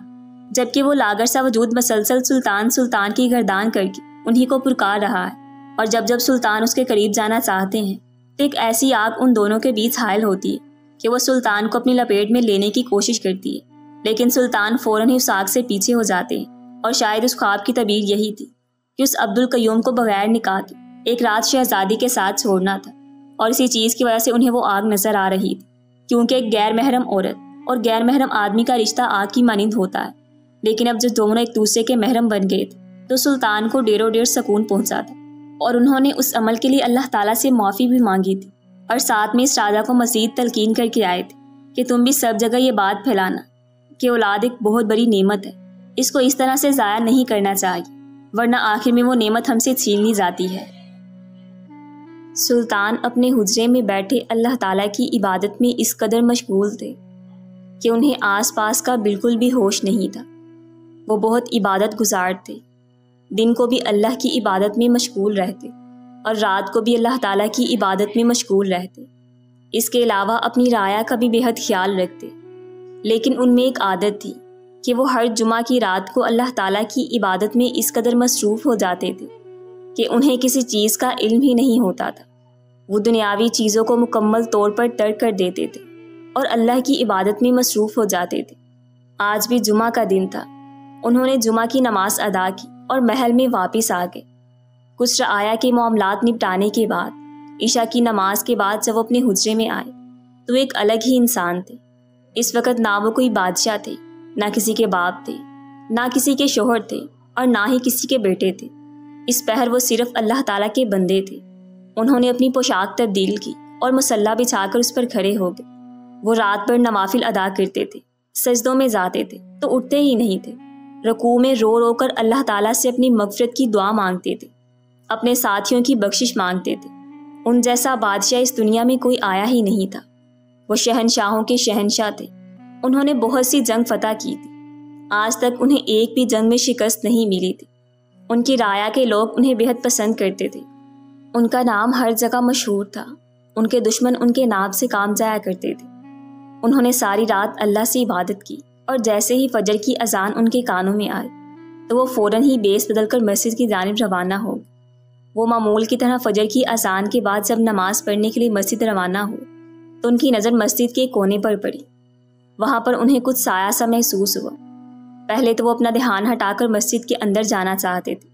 Speaker 1: जबकि वो लागर सा वजूद मसलसल सुल्तान सुल्तान की गर्दान करके उन्हीं को पुरकार रहा है। और जब जब सुल्तान उसके करीब जाना चाहते हैं तो एक ऐसी आग उन दोनों के बीच हायल होती है। कि वो सुल्तान को अपनी लपेट में लेने की कोशिश करती है, लेकिन सुल्तान फ़ौरन ही उस आग से पीछे हो जाते हैं, और शायद उस ख्वाब की तबीर यही थी कि उस अब्दुल कयूम को बगैर निकाह के एक रात शहजादी के साथ छोड़ना था, और इसी चीज़ की वजह से उन्हें वो आग नज़र आ रही थी, क्योंकि एक गैर महरम औरत और गैर महरम आदमी का रिश्ता आग की मानंद होता है। लेकिन अब जब दोनों एक दूसरे के महरम बन गए थे तो सुल्तान को डेरों डेर सकून पहुँचा था, और उन्होंने उस अमल के लिए अल्लाह ताला से माफ़ी भी मांगी थी। और साथ में इस राजा को मजीद तलकीन करके आए थे कि तुम भी सब जगह ये बात फैलाना कि औलाद एक बहुत बड़ी नेमत है। इसको इस तरह से ज़ाया नहीं करना चाहिए, वरना आखिर में वो नेमत हमसे छीन ली जाती है। सुल्तान अपने हुजरे में बैठे अल्लाह ताला की इबादत में इस कदर मशगूल थे कि उन्हें आसपास का बिल्कुल भी होश नहीं था। वो बहुत इबादत गुजार थे, दिन को भी अल्लाह की इबादत में मशगूल रहते। और रात को भी अल्लाह ताला की इबादत में मशगूल रहते। इसके अलावा अपनी राया का भी बेहद ख्याल रखते। लेकिन उनमें एक आदत थी कि वो हर जुमा की रात को अल्लाह ताला की इबादत में इस कदर मसरूफ़ हो जाते थे कि उन्हें किसी चीज़ का इल्म ही नहीं होता था। वो दुनियावी चीज़ों को मुकम्मल तौर पर तर्क कर देते थे और अल्लाह की इबादत में मसरूफ़ हो जाते थे। आज भी जुमा का दिन था। उन्होंने जुमा की नमाज़ अदा की और महल में वापस आ गए। कुछ आया के मामला निपटाने के बाद, ईशा की नमाज़ के बाद जब वो अपने हुजरे में आए तो एक अलग ही इंसान थे। इस वक्त ना वो कोई बादशाह थे, ना किसी के बाप थे, ना किसी के शोहर थे और ना ही किसी के बेटे थे। इस पहर वो सिर्फ़ अल्लाह ताला के बंदे थे। उन्होंने अपनी पोशाक तब्दील की और मसल्ला बिछाकर उस पर खड़े हो गए। वो रात भर नवाफिल अदा करते थे, सजदों में जाते थे तो उठते ही नहीं थे। रकू में रो रो कर अल्लाह ताला से अपनी मगफरत की दुआ मांगते थे। अपने साथियों की बख्शिश मांगते थे। उन जैसा बादशाह इस दुनिया में कोई आया ही नहीं था। वो शहनशाहों के शहनशाह थे। उन्होंने बहुत सी जंग फतह की थी। आज तक उन्हें एक भी जंग में शिकस्त नहीं मिली थी। उनकी राया के लोग उन्हें बेहद पसंद करते थे। उनका नाम हर जगह मशहूर था। उनके दुश्मन उनके नाम से काम जाया करते थे। उन्होंने सारी रात अल्लाह से इबादत की और जैसे ही फजर की अजान उनके कानों में आई तो वो फ़ौरन ही बेस बदल कर मस्जिद की जानब रवाना हो वो मामूल की तरह फजर की अजान के बाद जब नमाज़ पढ़ने के लिए मस्जिद रवाना हो तो उनकी नज़र मस्जिद के कोने पर पड़ी। वहाँ पर उन्हें कुछ साया सा महसूस हुआ। पहले तो वो अपना ध्यान हटाकर मस्जिद के अंदर जाना चाहते थे,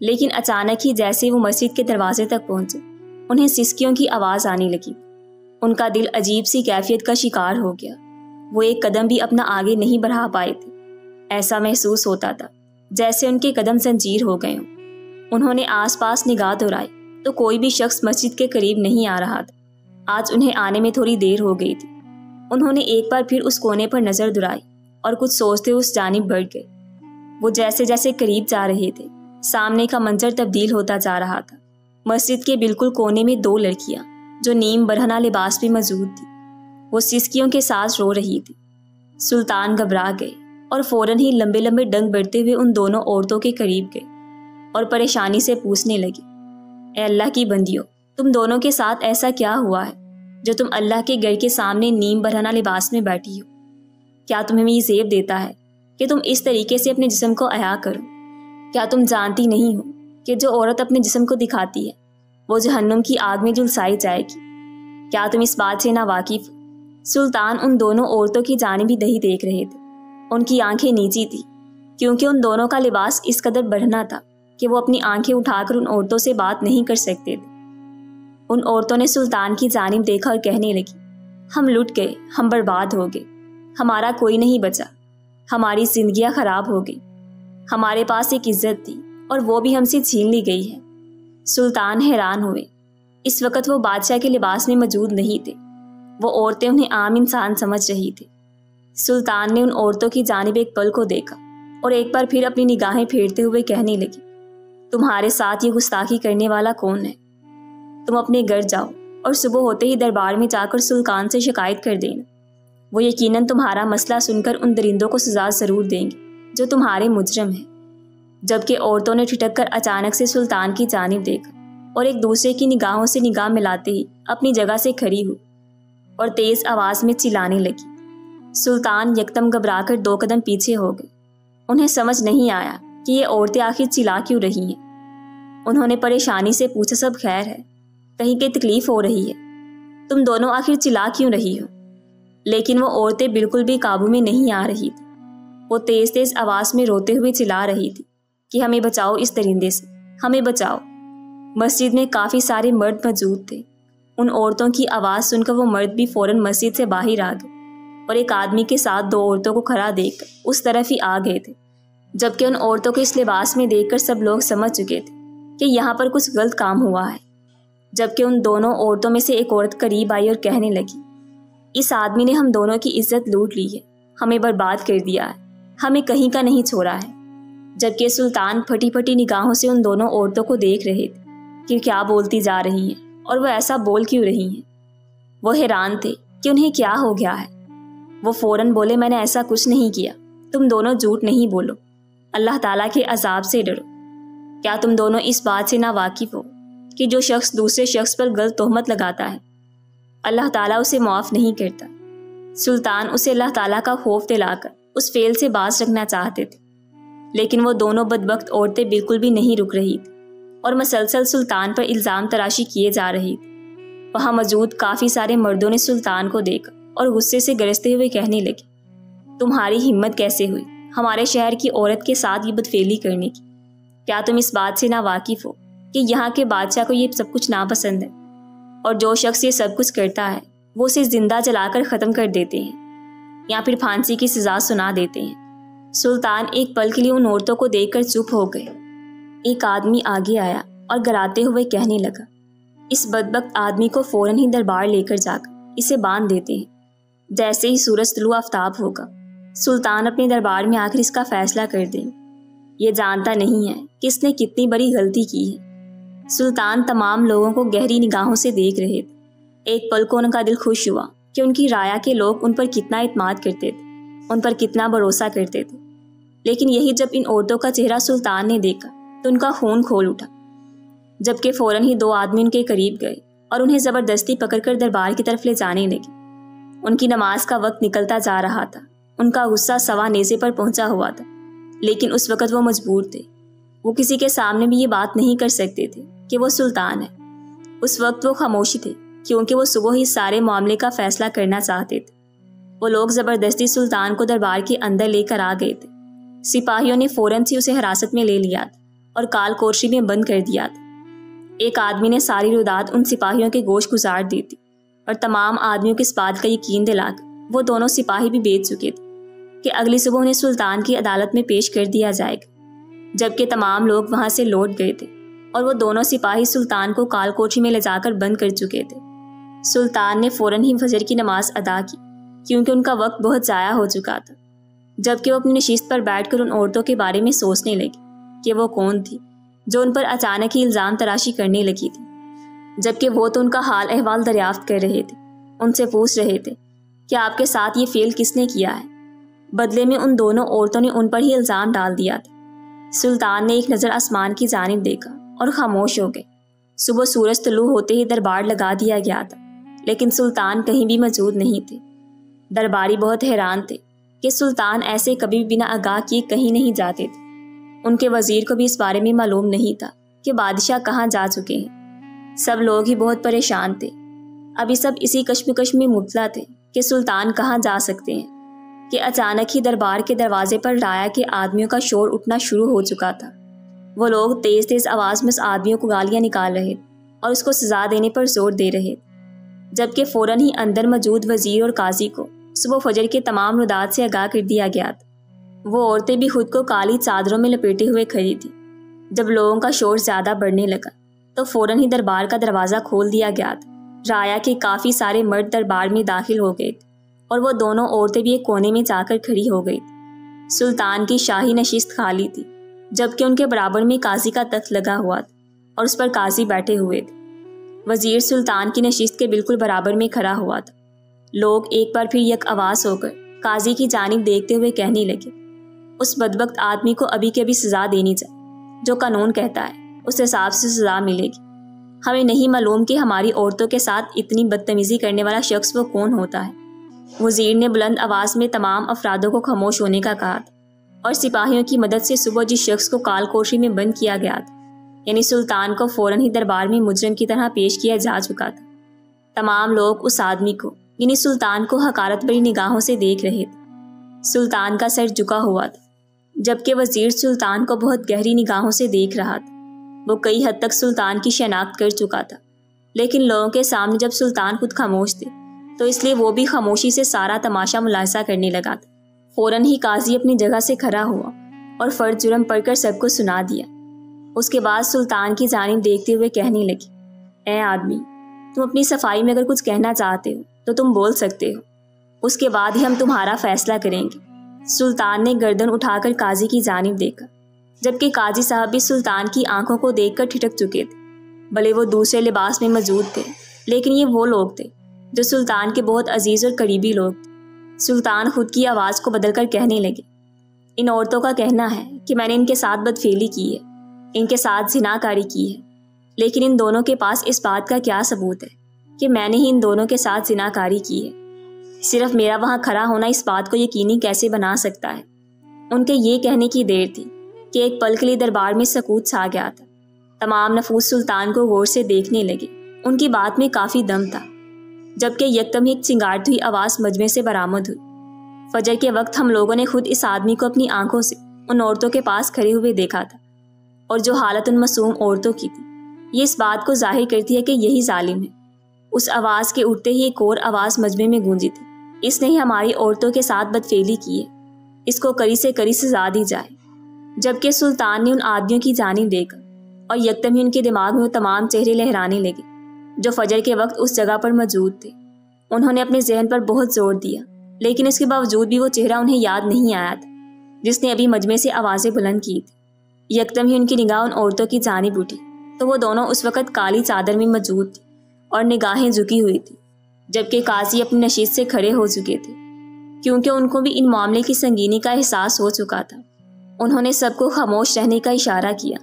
Speaker 1: लेकिन अचानक ही जैसे वो मस्जिद के दरवाजे तक पहुँचे, उन्हें सिस्कियों की आवाज़ आने लगी। उनका दिल अजीब सी कैफियत का शिकार हो गया। वो एक कदम भी अपना आगे नहीं बढ़ा पाए थे। ऐसा महसूस होता था, जैसे उनके कदम संजीर हो गए हों। उन्होंने आसपास निगाह दोहराई तो कोई भी शख्स मस्जिद के करीब नहीं आ रहा था। आज उन्हें आने में थोड़ी देर हो गई थी। उन्होंने एक बार फिर उस कोने पर नज़र दुराई और कुछ सोचते उस जानब बढ़ गए। वो जैसे जैसे करीब जा रहे थे, सामने का मंजर तब्दील होता जा रहा था। मस्जिद के बिल्कुल कोने में दो लड़कियाँ, जो नीम बरहना लिबास में मौजूद थी। वो सिस्कियों के साथ रो रही थी। सुल्तान घबरा गए और फ़ौरन ही लंबे लंबे डंग बढ़ते हुए उन दोनों औरतों के करीब गए। और परेशानी से पूछने लगी ए अल्लाह की बंदियों, तुम दोनों के साथ ऐसा क्या हुआ है, जो तुम अल्लाह के घर के सामने नीम बरहना लिबास में बैठी हो? क्या तुम्हें ये जेब देता है कि तुम इस तरीके से अपने जिसम को अया करो? क्या तुम जानती नहीं हो कि जो औरत अपने जिसम को दिखाती है, वो जहन्नुम की आग में जुलसाई जाएगी? क्या तुम इस बात से ना वाकिफ सुल्तान उन दोनों औरतों की जाने भी नहीं देख रहे थे। उनकी आँखें नीची थी, क्योंकि उन दोनों का लिबास इस कदर बढ़ना था। कि वो अपनी आँखें उठाकर उन औरतों से बात नहीं कर सकते थे। उन औरतों ने सुल्तान की जानब देखा और कहने लगी, हम लुट गए, हम बर्बाद हो गए, हमारा कोई नहीं बचा, हमारी जिंदगियाँ खराब हो गई, हमारे पास एक इज़्ज़त थी और वो भी हमसे छीन ली गई है। सुल्तान हैरान हुए। इस वक्त वो बादशाह के लिबास में मौजूद नहीं थे। वो औरतें उन्हें आम इंसान समझ रही थी। सुल्तान ने उन औरतों की जानब एक पल को देखा और एक बार फिर अपनी निगाहें फेरते हुए कहने लगी तुम्हारे साथ ये गुस्ताखी करने वाला कौन है? तुम अपने घर जाओ और सुबह होते ही दरबार में जाकर सुल्तान से शिकायत कर देना। वो यकीनन तुम्हारा मसला सुनकर उन दरिंदों को सजा ज़रूर देंगे, जो तुम्हारे मुजरम हैं। जबकि औरतों ने ठिठक कर अचानक से सुल्तान की जानब देखा और एक दूसरे की निगाहों से निगाह मिलाते ही अपनी जगह से खड़ी हुई और तेज आवाज़ में चिल्लाने लगी। सुल्तान यकदम घबराकर दो कदम पीछे हो गए। उन्हें समझ नहीं आया कि ये औरतें आखिर चिल्ला क्यों रही हैं? उन्होंने परेशानी से पूछा, सब खैर है। कहीं की तकलीफ़ हो रही है। तुम दोनों आखिर चिल्ला क्यों रही हो? लेकिन वो औरतें बिल्कुल भी काबू में नहीं आ रही थी। वो तेज तेज आवाज़ में रोते हुए चिल्ला रही थी कि हमें बचाओ इस दरिंदे से, हमें बचाओ। मस्जिद में काफ़ी सारे मर्द मौजूद थे। उन औरतों की आवाज़ सुनकर वो मर्द भी फ़ौरन मस्जिद से बाहर आ गए और एक आदमी के साथ दो औरतों को खड़ा देख उस तरफ़ ही आ गए थे। जबकि उन औरतों को इस लिबास में देखकर सब लोग समझ चुके थे कि यहाँ पर कुछ गलत काम हुआ है। जबकि उन दोनों औरतों में से एक औरत करीब आई और कहने लगी, इस आदमी ने हम दोनों की इज़्ज़त लूट ली है। हमें बर्बाद कर दिया है। हमें कहीं का नहीं छोड़ा है। जबकि सुल्तान फटी फटी निगाहों से उन दोनों औरतों को देख रहे थे कि क्या बोलती जा रही हैं और वह ऐसा बोल क्यों रही हैं। वो हैरान थे कि उन्हें क्या हो गया है। वो फ़ौरन बोले, मैंने ऐसा कुछ नहीं किया। तुम दोनों झूठ नहीं बोलो। अल्लाह ताला के अजाब से डरो। क्या तुम दोनों इस बात से ना वाकिफ हो कि जो शख्स दूसरे शख्स पर गलत तोहमत लगाता है, अल्लाह ताला उसे माफ़ नहीं करता। सुल्तान उसे अल्लाह ताला का खौफ दिलाकर उस फेल से बाज रखना चाहते थे, लेकिन वो दोनों बदबख्त औरतें बिल्कुल भी नहीं रुक रही थी और मसलसल सुल्तान पर इल्ज़ाम तराशी किए जा रही थी। वहाँ मौजूद काफ़ी सारे मर्दों ने सुल्तान को देखा और गुस्से से गरजते हुए कहने लगे, तुम्हारी हिम्मत कैसे हुई? हमारे शहर की औरत के साथ ये बदफेली करने की। क्या तुम इस बात से ना वाकिफ हो कि यहाँ के बादशाह को ये सब कुछ नापसंद है? और जो शख्स ये सब कुछ करता है, वो उसे ज़िंदा जलाकर ख़त्म कर देते हैं, या फिर फांसी की सजा सुना देते हैं। सुल्तान एक पल के लिए उन औरतों को देखकर चुप हो गए। एक आदमी आगे आया और गराते हुए कहने लगा, इस बदबक आदमी को फ़ौरन ही दरबार लेकर जाकर इसे बाँध देते हैं। जैसे ही सूरज तलु आफ्ताब होगा सुल्तान अपने दरबार में आकर इसका फैसला कर दे। ये जानता नहीं है कि इसने कितनी बड़ी गलती की है। सुल्तान तमाम लोगों को गहरी निगाहों से देख रहे थे। एक पल को उनका दिल खुश हुआ कि उनकी राया के लोग उन पर कितना इतमाद करते थे, उन पर कितना भरोसा करते थे। लेकिन यही जब इन औरतों का चेहरा सुल्तान ने देखा तो उनका खून खोल उठा। जबकि फ़ौरन ही दो आदमी उनके करीब गए और उन्हें ज़बरदस्ती पकड़कर दरबार की तरफ़ ले जाने लगे। उनकी नमाज़ का वक्त निकलता जा रहा था। उनका गुस्सा सवा नेजे पर पहुँचा हुआ था, लेकिन उस वक्त वो मजबूर थे। वो किसी के सामने भी ये बात नहीं कर सकते थे कि वो सुल्तान है। उस वक्त वो खामोशी थे, क्योंकि वो सुबह ही सारे मामले का फैसला करना चाहते थे। वो लोग ज़बरदस्ती सुल्तान को दरबार के अंदर लेकर आ गए थे। सिपाहियों ने फ़ौरन से उसे हिरासत में ले लिया था और काल कोर्शी में बंद कर दिया था। एक आदमी ने सारी रुदात उन सिपाहियों के गोश गुजार दी थी और तमाम आदमियों को इस बात का यकीन दिलाकर वो दोनों सिपाही भी बेच चुके थे। कि अगली सुबह उन्हें सुल्तान की अदालत में पेश कर दिया जाएगा, जबकि तमाम लोग वहाँ से लौट गए थे और वो दोनों सिपाही सुल्तान को कालकोठी में ले जाकर बंद कर चुके थे। सुल्तान ने फ़ौरन ही फजर की नमाज़ अदा की, क्योंकि उनका वक्त बहुत ज़ाया हो चुका था, जबकि वो अपनी नशिस्त पर बैठकर उन औरतों के बारे में सोचने लगी कि वो कौन थी, जो उन पर अचानक ही इल्ज़ाम तराशी करने लगी थी। जबकि वो तो उनका हाल अहवाल दरियाफ्त कर रहे थे, उनसे पूछ रहे थे कि आपके साथ ये फेल किसने किया है? बदले में उन दोनों औरतों ने उन पर ही इल्ज़ाम डाल दिया था। सुल्तान ने एक नज़र आसमान की जानब देखा और खामोश हो गए। सुबह सूरज तलु होते ही दरबार लगा दिया गया था, लेकिन सुल्तान कहीं भी मौजूद नहीं थे। दरबारी बहुत हैरान थे कि सुल्तान ऐसे कभी बिना आगाह किए कहीं नहीं जाते थे। उनके वज़ीर को भी इस बारे में मालूम नहीं था कि बादशाह कहाँ जा चुके हैं। सब लोग ही बहुत परेशान थे। अभी सब इसी कश्मकश में मुबला थे कि सुल्तान कहाँ जा सकते हैं। कि अचानक ही दरबार के दरवाजे पर राया के आदमियों का शोर उठना शुरू हो चुका था। वो लोग तेज तेज आवाज़ में उस आदमियों को गालियाँ निकाल रहे और उसको सजा देने पर ज़ोर दे रहे। जबकि फ़ौरन ही अंदर मौजूद वज़ीर और काजी को सुबह फजर के तमाम रुदात से आगाह कर दिया गया था। वो औरतें भी खुद को काली चादरों में लपेटे हुए खड़ी थी। जब लोगों का शोर ज़्यादा बढ़ने लगा तो फ़ौरन ही दरबार का दरवाज़ा खोल दिया गया था। राया के काफ़ी सारे मर्द दरबार में दाखिल हो गए और वो दोनों औरतें भी एक कोने में जाकर खड़ी हो गई। सुल्तान की शाही नशिस्त खाली थी, जबकि उनके बराबर में काजी का तख्त लगा हुआ था और उस पर काजी बैठे हुए थे। वज़ीर सुल्तान की नशिस्त के बिल्कुल बराबर में खड़ा हुआ था। लोग एक बार फिर यक आवाज़ होकर काजी की जानब देखते हुए कहने लगे, उस बदबक आदमी को अभी के अभी सजा देनी चाहिए जो कानून कहता है, उस हिसाब से सजा मिलेगी। हमें नहीं मालूम कि हमारी औरतों के साथ इतनी बदतमीजी करने वाला शख्स वो कौन होता है। वज़ीर ने बुलंद आवाज़ में तमाम अफरादों को खामोश होने का कहा और सिपाहियों की मदद से सुबह जिस शख्स को काल कालकोशी में बंद किया गया था, यानी सुल्तान को फ़ौरन ही दरबार में मुजरम की तरह पेश किया जा चुका था। तमाम लोग उस आदमी को, यानी सुल्तान को हकारत भरी निगाहों से देख रहे थे। सुल्तान का सर झुका हुआ था, जबकि वज़ीर सुल्तान को बहुत गहरी निगाहों से देख रहा था। वो कई हद तक सुल्तान की शनाख्त कर चुका था, लेकिन लोगों के सामने जब सुल्तान खुद खामोश थे तो इसलिए वो भी खामोशी से सारा तमाशा मुलायसा करने लगा था। फ़ौरन ही काजी अपनी जगह से खड़ा हुआ और फ़र्ज़ जुर्म पढ़कर सबको सुना दिया। उसके बाद सुल्तान की जानिब देखते हुए कहने लगी, ए आदमी, तुम अपनी सफ़ाई में अगर कुछ कहना चाहते हो तो तुम बोल सकते हो। उसके बाद ही हम तुम्हारा फैसला करेंगे। सुल्तान ने गर्दन उठाकर काजी की जानिब देखा, जबकि काजी साहब भी सुल्तान की आँखों को देखकर ठिठक चुके थे। भले वो दूसरे लिबास में मौजूद थे, लेकिन ये वो लोग थे जो सुल्तान के बहुत अज़ीज़ और करीबी लोग। थे सुल्तान खुद की आवाज़ को बदलकर कहने लगे, इन औरतों का कहना है कि मैंने इनके साथ बदफेली की है, इनके साथ जिनाकारी की है। लेकिन इन दोनों के पास इस बात का क्या सबूत है कि मैंने ही इन दोनों के साथ जिनाकारी की है? सिर्फ़ मेरा वहाँ खड़ा होना इस बात को यकीनी कैसे बना सकता है? उनके ये कहने की देर थी कि एक पल के लिए दरबार में सकूत छा गया था। तमाम नफूस सुल्तान को गौर से देखने लगे। उनकी बात में काफ़ी दम था। जबकि यकदम एक चिंगारती हुई आवाज़ मजमे से बरामद हुई। फजर के वक्त हम लोगों ने खुद इस आदमी को अपनी आँखों से उन औरतों के पास खड़े हुए देखा था और जो हालत उन मासूम औरतों की थी। ये इस बात को ज़ाहिर करती है कि यही जालिम है। उस आवाज़ के उठते ही एक और आवाज़ मजमे में गूंजी थी। इसने ही हमारी औरतों के साथ बदफेली की है। इसको करी से करी सजा दी जाए। जबकि सुल्तान ने उन आदमियों की जानी देखा और यकदम ही उनके दिमाग में वो तमाम चेहरे लहराने लगे। जो फजर के वक्त उस जगह पर मौजूद थे। उन्होंने अपने जहन पर बहुत ज़ोर दिया, लेकिन इसके बावजूद भी वो चेहरा उन्हें याद नहीं आया था, जिसने अभी मजमे से आवाज़ें बुलंद की थी। यकदम ही उनकी निगाह उन औरतों की जानी उठी तो वो दोनों उस वक्त काली चादर में मौजूद थी और निगाहें झुकी हुई थी, जबकि काजी अपनी नशीद से खड़े हो चुके थे, क्योंकि उनको भी इन मामले की संगीनी का एहसास हो चुका था। उन्होंने सबको खामोश रहने का इशारा किया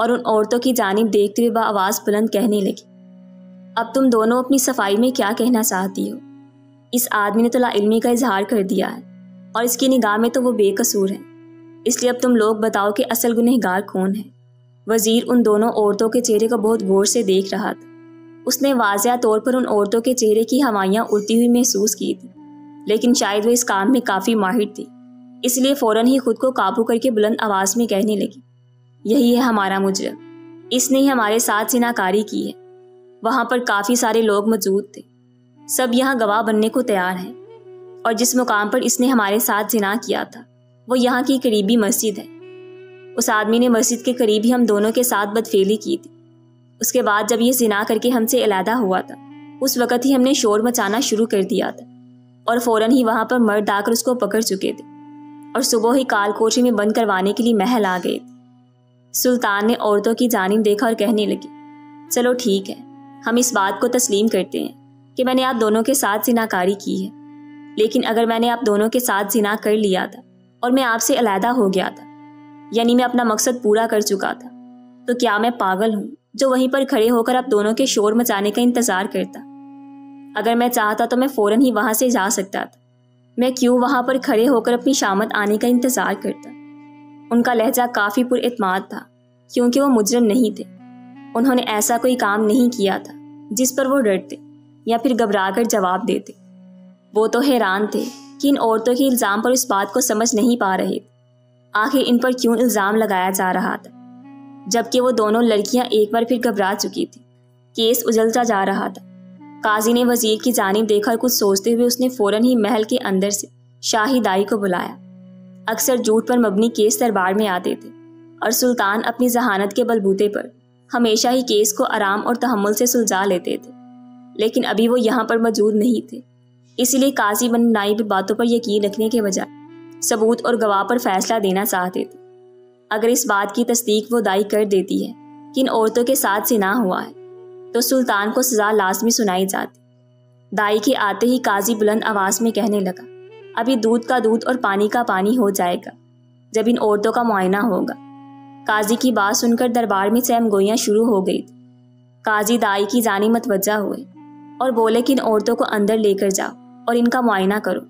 Speaker 1: और उन औरतों की जानब देखते हुए आवाज़ बुलंद कहने लगी अब तुम दोनों अपनी सफ़ाई में क्या कहना चाहती हो? इस आदमी ने तो इल्मी का इजहार कर दिया है, और इसकी निगाह में तो वो बेकसूर है। इसलिए अब तुम लोग बताओ कि असल गुनहगार कौन है? वज़ीर उन दोनों औरतों के चेहरे को बहुत गौर से देख रहा था। उसने वाजिया तौर पर उन औरतों के चेहरे की हवाइयाँ उड़ती हुई महसूस की थी, लेकिन शायद वो इस काम में काफ़ी माहिर थी। इसलिए फ़ौरन ही खुद को काबू करके बुलंद आवाज़ में कहने लगी, यही है हमारा मुजरम। इसने ही हमारे साथ सिनाकारी की है। वहाँ पर काफ़ी सारे लोग मौजूद थे। सब यहाँ गवाह बनने को तैयार हैं और जिस मुकाम पर इसने हमारे साथ जिना किया था, वो यहाँ की करीबी मस्जिद है। उस आदमी ने मस्जिद के करीब ही हम दोनों के साथ बदफेली की थी। उसके बाद जब ये जिना करके हमसे अलहदा हुआ था, उस वक़्त ही हमने शोर मचाना शुरू कर दिया था और फ़ौरन ही वहाँ पर मर्द आकर उसको पकड़ चुके थे और सुबह ही काल कोठरी में बंद करवाने के लिए महल आ गए थे। सुल्तान ने औरतों की जानब देखा और कहने लगी, चलो ठीक है हम इस बात को तस्लीम करते हैं कि मैंने आप दोनों के साथ जिनाकारी की है। लेकिन अगर मैंने आप दोनों के साथ जिना कर लिया था और मैं आपसे अलहदा हो गया था, यानी मैं अपना मकसद पूरा कर चुका था तो क्या मैं पागल हूँ जो वहीं पर खड़े होकर आप दोनों के शोर मचाने का इंतज़ार करता? अगर मैं चाहता तो मैं फ़ौरन ही वहाँ से जा सकता था। मैं क्यों वहाँ पर खड़े होकर अपनी शामत आने का इंतज़ार करता? उनका लहजा काफ़ी पुरमाद था, क्योंकि वो मुजरम नहीं थे। उन्होंने ऐसा कोई काम नहीं किया था, जिस पर वो डरते या फिर घबरा जवाब देते। वो तो हैरान थे कि इन औरतों के इल्ज़ाम पर इस बात को समझ नहीं पा रहे आखिर इन पर क्यों इल्ज़ाम लगाया जा रहा था? जबकि वो दोनों लड़कियाँ एक बार फिर घबरा चुकी थी। केस उजलता जा रहा था। काजी ने वज़ीर की जानब देखकर कुछ सोचते हुए उसने फ़ौरन ही महल के अंदर से शाही दाई को बुलाया। अक्सर झूठ पर मबनी केस दरबार में आते थे और सुल्तान अपनी जहानत के बलबूते पर हमेशा ही केस को आराम और तहमुल से सुलझा लेते थे, लेकिन अभी वो यहाँ पर मौजूद नहीं थे। इसीलिए काजी बन नाइब बातों पर यकीन रखने के बजाय सबूत और गवाह पर फैसला देना चाहते थे। अगर इस बात की तस्दीक वो दाई कर देती है कि इन औरतों के साथ सिना हुआ है तो सुल्तान को सजा लाजमी सुनाई जाती। दाई के आते ही काजी बुलंद आवाज़ में कहने लगा, अभी दूध का दूध और पानी का पानी हो जाएगा, जब इन औरतों का मुआयना होगा। काजी की बात सुनकर दरबार में सहम गोइयाँ शुरू हो गई। काजी दाई की जानी मतवजा हुए और बोले कि इन औरतों को अंदर लेकर जाओ और इनका मुआयना करो।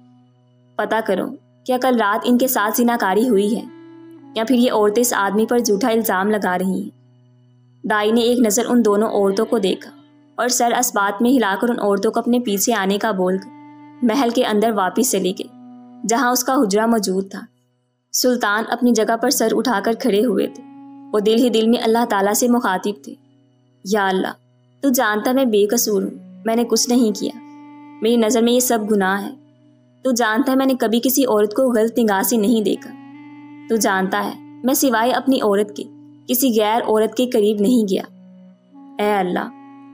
Speaker 1: पता करो क्या कल रात इनके साथ जिनाकारी हुई है या फिर ये औरतें इस आदमी पर झूठा इल्ज़ाम लगा रही हैं। दाई ने एक नज़र उन दोनों औरतों को देखा और सर असबात में हिलाकर उन औरतों को अपने पीछे आने का बोल महल के अंदर वापस चले गए जहाँ उसका हुजरा मौजूद था। सुल्तान अपनी जगह पर सर उठाकर खड़े हुए थे। वो दिल ही दिल में अल्लाह ताला से मुखातिब थे। या अल्लाह, तू जानता मैं बेकसूर हूँ, मैंने कुछ नहीं किया। मेरी नज़र में ये सब गुनाह है। तू जानता है मैंने कभी किसी औरत को गलत निगाह से नहीं देखा। तू जानता है, मैं सिवाय अपनी औरत के, किसी गैर औरत के करीब नहीं गया। ए अल्लाह,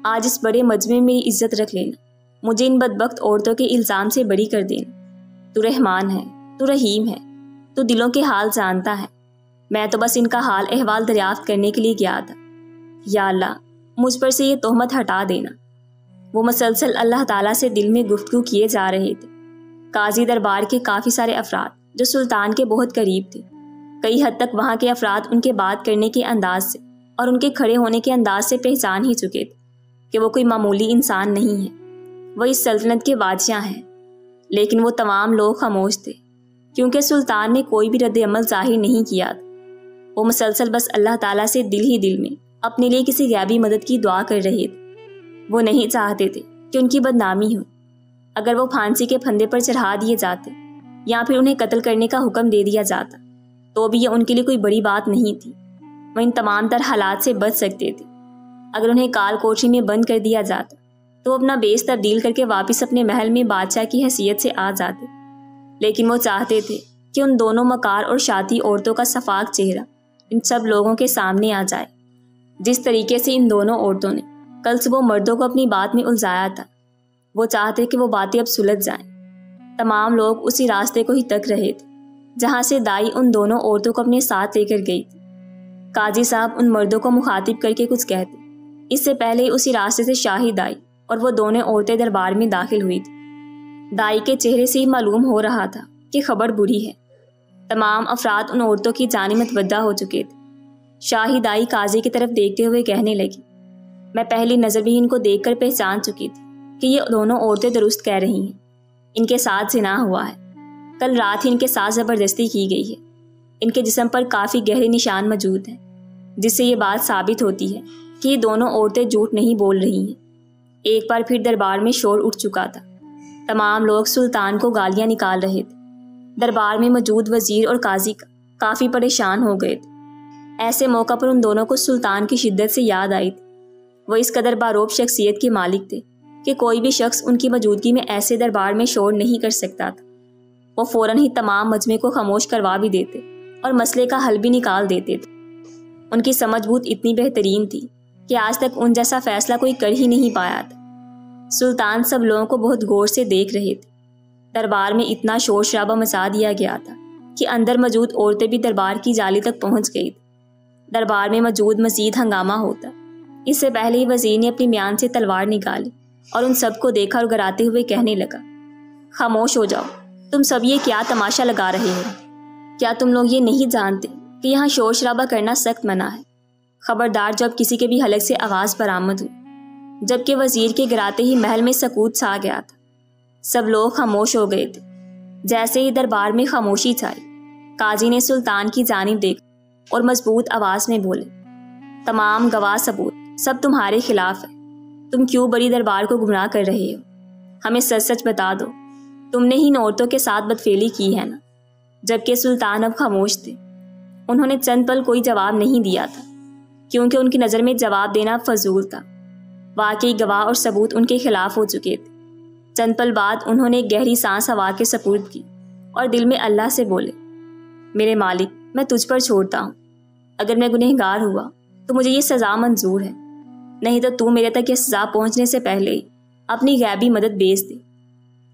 Speaker 1: आज इस बड़े मजमे में मेरी इज़्ज़त रख लेना। मुझे इन बदबख्त औरतों के इल्ज़ाम से बड़ी कर देना। तू रहमान है, तू रहीम है तू दिलों के हाल जानता है। मैं तो बस इनका हाल अहवाल दरियाफ्त करने के लिए गया था। या अल्लाह, मुझ पर से ये तोहमत हटा देना। वो मसलसल अल्लाह ताला से दिल में गुफ्तु किए जा रहे थे। काजी दरबार के काफ़ी सारे अफराद, जो सुल्तान के बहुत करीब थे। कई हद तक वहाँ के अफराद उनके बात करने के अंदाज से और उनके खड़े होने के अंदाज से पहचान ही चुके थे कि वो कोई मामूली इंसान नहीं है। वो इस सल्तनत के बादशाह हैं। लेकिन वो तमाम लोग खामोश थे। क्योंकि सुल्तान ने कोई भी रद्द अमल ज़ाहिर नहीं किया। वो मुसलसल बस अल्लाह ताला से दिल ही दिल में अपने लिए किसी गैबी मदद की दुआ कर रहे थे। वो नहीं चाहते थे कि उनकी बदनामी हो। अगर वो फांसी के फंदे पर चढ़ा दिए जाते या फिर उन्हें कत्ल करने का हुक्म दे दिया जाता तो भी यह उनके लिए कोई बड़ी बात नहीं थी। वह इन तमाम तर हालात से बच सकते थे। अगर उन्हें काल कोठरी में बंद कर दिया जाता तो अपना बेस तब्दील करके वापस अपने महल में बादशाह की हैसियत से आ जाते। लेकिन वो चाहते थे कि उन दोनों मकार और शादी औरतों का सफाक चेहरा इन सब लोगों के सामने आ जाए। जिस तरीके से इन दोनों औरतों ने कल सुबह मर्दों को अपनी बात में उलझाया था, वो चाहते कि वो बातें अब सुलझ जाएँ। तमाम लोग उसी रास्ते को ही तक रहे थे, जहाँ से दाई उन दोनों औरतों को अपने साथ लेकर गई थी। काजी साहब उन मर्दों को मुखातिब करके कुछ कहते। इससे पहले ही उसी रास्ते से शाहिद आई और वो दोनों औरतें दरबार में दाखिल हुई थी। दाई के चेहरे से ही मालूम हो रहा था कि खबर बुरी है। तमाम अफराद उन औरतों की जानी मतवदा हो चुके थे। शाही दाई काजी की तरफ़ देखते हुए कहने लगी, मैं पहली नज़र भी इनको देखकर पहचान चुकी थी कि ये दोनों औरतें दुरुस्त कह रही हैं। इनके साथ जिना हुआ है। कल रात ही इनके साथ ज़बरदस्ती की गई है। इनके जिसम पर काफ़ी गहरे निशान मौजूद हैं, जिससे ये बात साबित होती है कि ये दोनों औरतें झूठ नहीं बोल रही हैं। एक बार फिर दरबार में शोर उठ चुका था। तमाम लोग सुल्तान को गालियाँ निकाल रहे थे। दरबार में मौजूद वज़ीर और काजी का काफ़ी परेशान हो गए थे। ऐसे मौका पर उन दोनों को सुल्तान की शिद्दत से याद आई थी। वो इस कदर बारोब शख्सियत के मालिक थे कि कोई भी शख्स उनकी मौजूदगी में ऐसे दरबार में शोर नहीं कर सकता था। वो फ़ौरन ही तमाम मजमे को खामोश करवा भी देते और मसले का हल भी निकाल देते थे। उनकी समझ बूत इतनी बेहतरीन थी कि आज तक उन जैसा फैसला कोई कर ही नहीं पाया था। सुल्तान सब लोगों को बहुत गौर से देख रहे थे। दरबार में इतना शोर शराबा मचा दिया गया था कि अंदर मौजूद औरतें भी दरबार की जाली तक पहुँच गई थी। दरबार में मौजूद मजीद हंगामा होता। इससे पहले ही वज़ीर ने अपनी म्यान से तलवार निकाली और उन सबको देखा और गराते हुए कहने लगा, खामोश हो जाओ, तुम सब ये क्या तमाशा लगा रहे हो? क्या तुम लोग ये नहीं जानते कि यहाँ शोर शराबा करना सख्त मना है? खबरदार जब किसी के भी हलक से आवाज़ बरामद हुई जबकि वज़ीर के गिराते ही महल में सकूत सा गया था। सब लोग खामोश हो गए थे। जैसे ही दरबार में खामोशी छाई, काजी ने सुल्तान की जानिब देख और मज़बूत आवाज़ में बोले, तमाम गवाह सबूत, सब तुम्हारे खिलाफ है। तुम क्यों बड़ी दरबार को गुमराह कर रहे हो? हमें सच सच बता दो, तुमने ही औरतों के साथ बदफेली की है ना? जबकि सुल्तान अब खामोश थे। उन्होंने चंद पल कोई जवाब नहीं दिया था, क्योंकि उनकी नज़र में जवाब देना फजूल था। वाकई गवाह और सबूत उनके खिलाफ हो चुके थे। चंद पल बाद उन्होंने एक गहरी सांस हवा के सपूर्द की और दिल में अल्लाह से बोले, मेरे मालिक, मैं तुझ पर छोड़ता हूँ। अगर मैं गुनहगार हुआ तो मुझे ये सज़ा मंजूर है। नहीं तो तू मेरे तक यह सज़ा पहुँचने से पहले ही अपनी गैबी मदद बेच दे।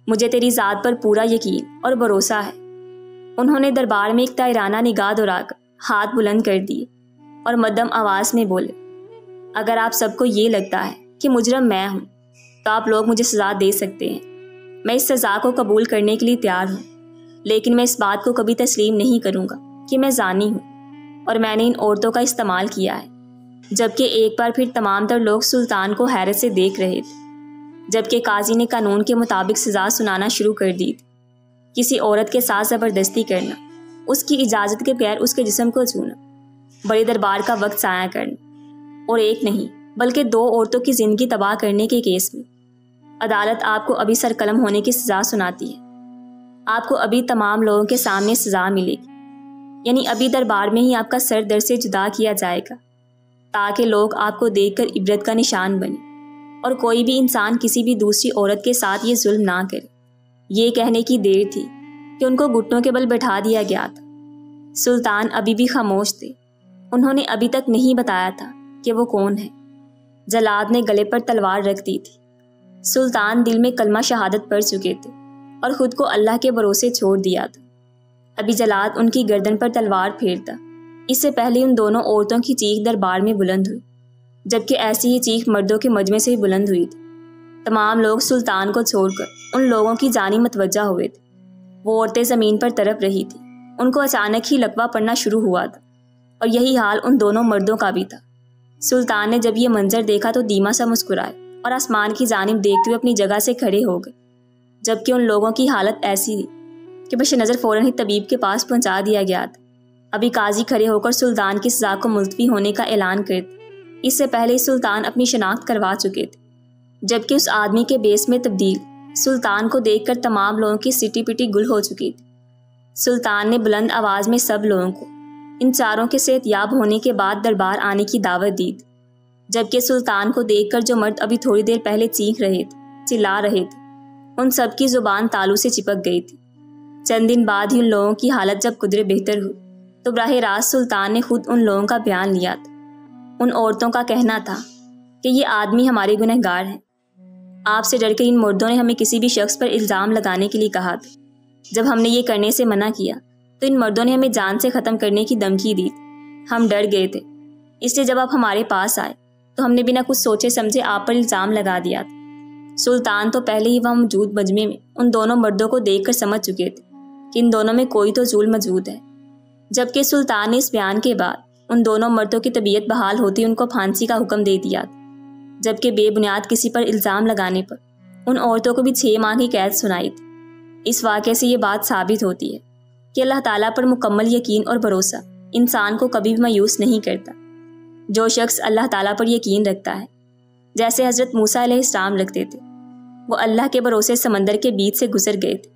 Speaker 1: मुझे तेरी ज़ात पर पूरा यकीन और भरोसा है। उन्होंने दरबार में एक तायराना निगाह दोहराकर हाथ बुलंद कर दिए और मदम आवाज़ में बोले, अगर आप सबको ये लगता है कि मुजरम मैं हूँ तो आप लोग मुझे सज़ा दे सकते हैं। मैं इस सज़ा को कबूल करने के लिए तैयार हूँ, लेकिन मैं इस बात को कभी तस्लीम नहीं करूँगा कि मैं जानी हूँ, और मैंने इन औरतों का इस्तेमाल किया है, जबकि एक बार फिर तमाम तर लोग सुल्तान को हैरत से देख रहे थे, जबकि काजी ने कानून के मुताबिक सज़ा सुनाना शुरू कर दी थी। किसी औरत के साथ ज़बरदस्ती करना, उसकी इजाज़त के बगैर उसके जिसम को छूना, बड़े दरबार का वक्त साया करना, और एक नहीं बल्कि दो औरतों की ज़िंदगी तबाह करने के केस में। अदालत आपको अभी सरकलम होने की सज़ा सुनाती है। आपको अभी तमाम लोगों के सामने सज़ा मिलेगी। यानी अभी दरबार में ही आपका सर दर से जुदा किया जाएगा, ताकि लोग आपको देखकर इबरत का निशान बने और कोई भी इंसान किसी भी दूसरी औरत के साथ ये जुल्म ना करे। ये कहने की देर थी कि उनको घुटनों के बल बैठा दिया गया था। सुल्तान अभी भी खामोश थे। उन्होंने अभी तक नहीं बताया था कि वो कौन है। जलाद ने गले पर तलवार रख दी थी। सुल्तान दिल में कलमा शहादत पढ़ चुके थे और खुद को अल्लाह के भरोसे छोड़ दिया था। अभी जलाद उनकी गर्दन पर तलवार फेरता। इससे पहले उन दोनों औरतों की चीख दरबार में बुलंद हुई, जबकि ऐसी ही चीख मर्दों के मजमे से ही बुलंद हुई थी। तमाम लोग सुल्तान को छोड़कर उन लोगों की जानी मतवजा हुए थे। वो औरतें ज़मीन पर तरफ़ रही थी। उनको अचानक ही लकवा पड़ना शुरू हुआ था और यही हाल उन दोनों मर्दों का भी था। सुल्तान ने जब ये मंजर देखा तो धीमा सा मुस्कुराए और आसमान की जानब देखते हुए अपनी जगह से खड़े हो गए, जबकि उन लोगों की हालत ऐसी थी कि बश नज़र फ़ौरन ही तबीब के पास पहुँचा दिया गया था। अभी काजी खड़े होकर सुल्तान की सजा को मुलतवी होने का ऐलान करते इससे पहले ही सुल्तान अपनी शनाख्त करवा चुके थे, जबकि उस आदमी के बेस में तब्दील सुल्तान को देखकर तमाम लोगों की सिटी पिटी गुल हो चुकी थी। सुल्तान ने बुलंद आवाज़ में सब लोगों को इन चारों के सेहत याब होने के बाद दरबार आने की दावत दी। जबकि सुल्तान को देखकर जो मर्द अभी थोड़ी देर पहले चीख रहे थे, चिल्ला रहे थे, उन सब की ज़ुबान तालू से चिपक गई थी। चंद दिन बाद ही उन लोगों की हालत जब कुदरे बेहतर हुई तो बराह रास्त सुल्तान ने खुद उन लोगों का बयान लिया था। उन औरतों का कहना था कि ये आदमी हमारे गुनहगार हैं। आपसे डर के इन मर्दों ने हमें किसी भी शख्स पर इल्ज़ाम लगाने के लिए कहा था जब हमने ये करने से मना किया तो इन मर्दों ने हमें जान से ख़त्म करने की धमकी दी। हम डर गए थे। इसलिए जब आप हमारे पास आए तो हमने बिना कुछ सोचे समझे आप पर इल्ज़ाम लगा दिया था। सुल्तान तो पहले ही वहाँ मौजूद मजमे में उन दोनों मर्दों को देख कर समझ चुके थे कि इन दोनों में कोई तो जुल मौजूद है। जबकि सुल्तान ने इस बयान के बाद उन दोनों मर्दों की तबीयत बहाल होती उनको फांसी का हुक्म दे दिया जबकि बेबुनियाद किसी पर इल्ज़ाम लगाने पर उन औरतों को भी छः माह की कैद सुनाई थी। इस वाक़े से ये बात साबित होती है। कि अल्लाह ताला पर मुकम्मल यकीन और भरोसा। इंसान को कभी भी मायूस नहीं करता। जो शख्स अल्लाह ताला पर यकीन रखता है, जैसे हज़रत मूसा इस्लाम रखते थे, वो अल्लाह के भरोसे समंदर के बीच से गुजर गए थे।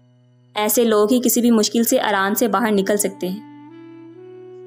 Speaker 1: ऐसे लोग ही किसी भी मुश्किल से आराम से बाहर निकल सकते हैं।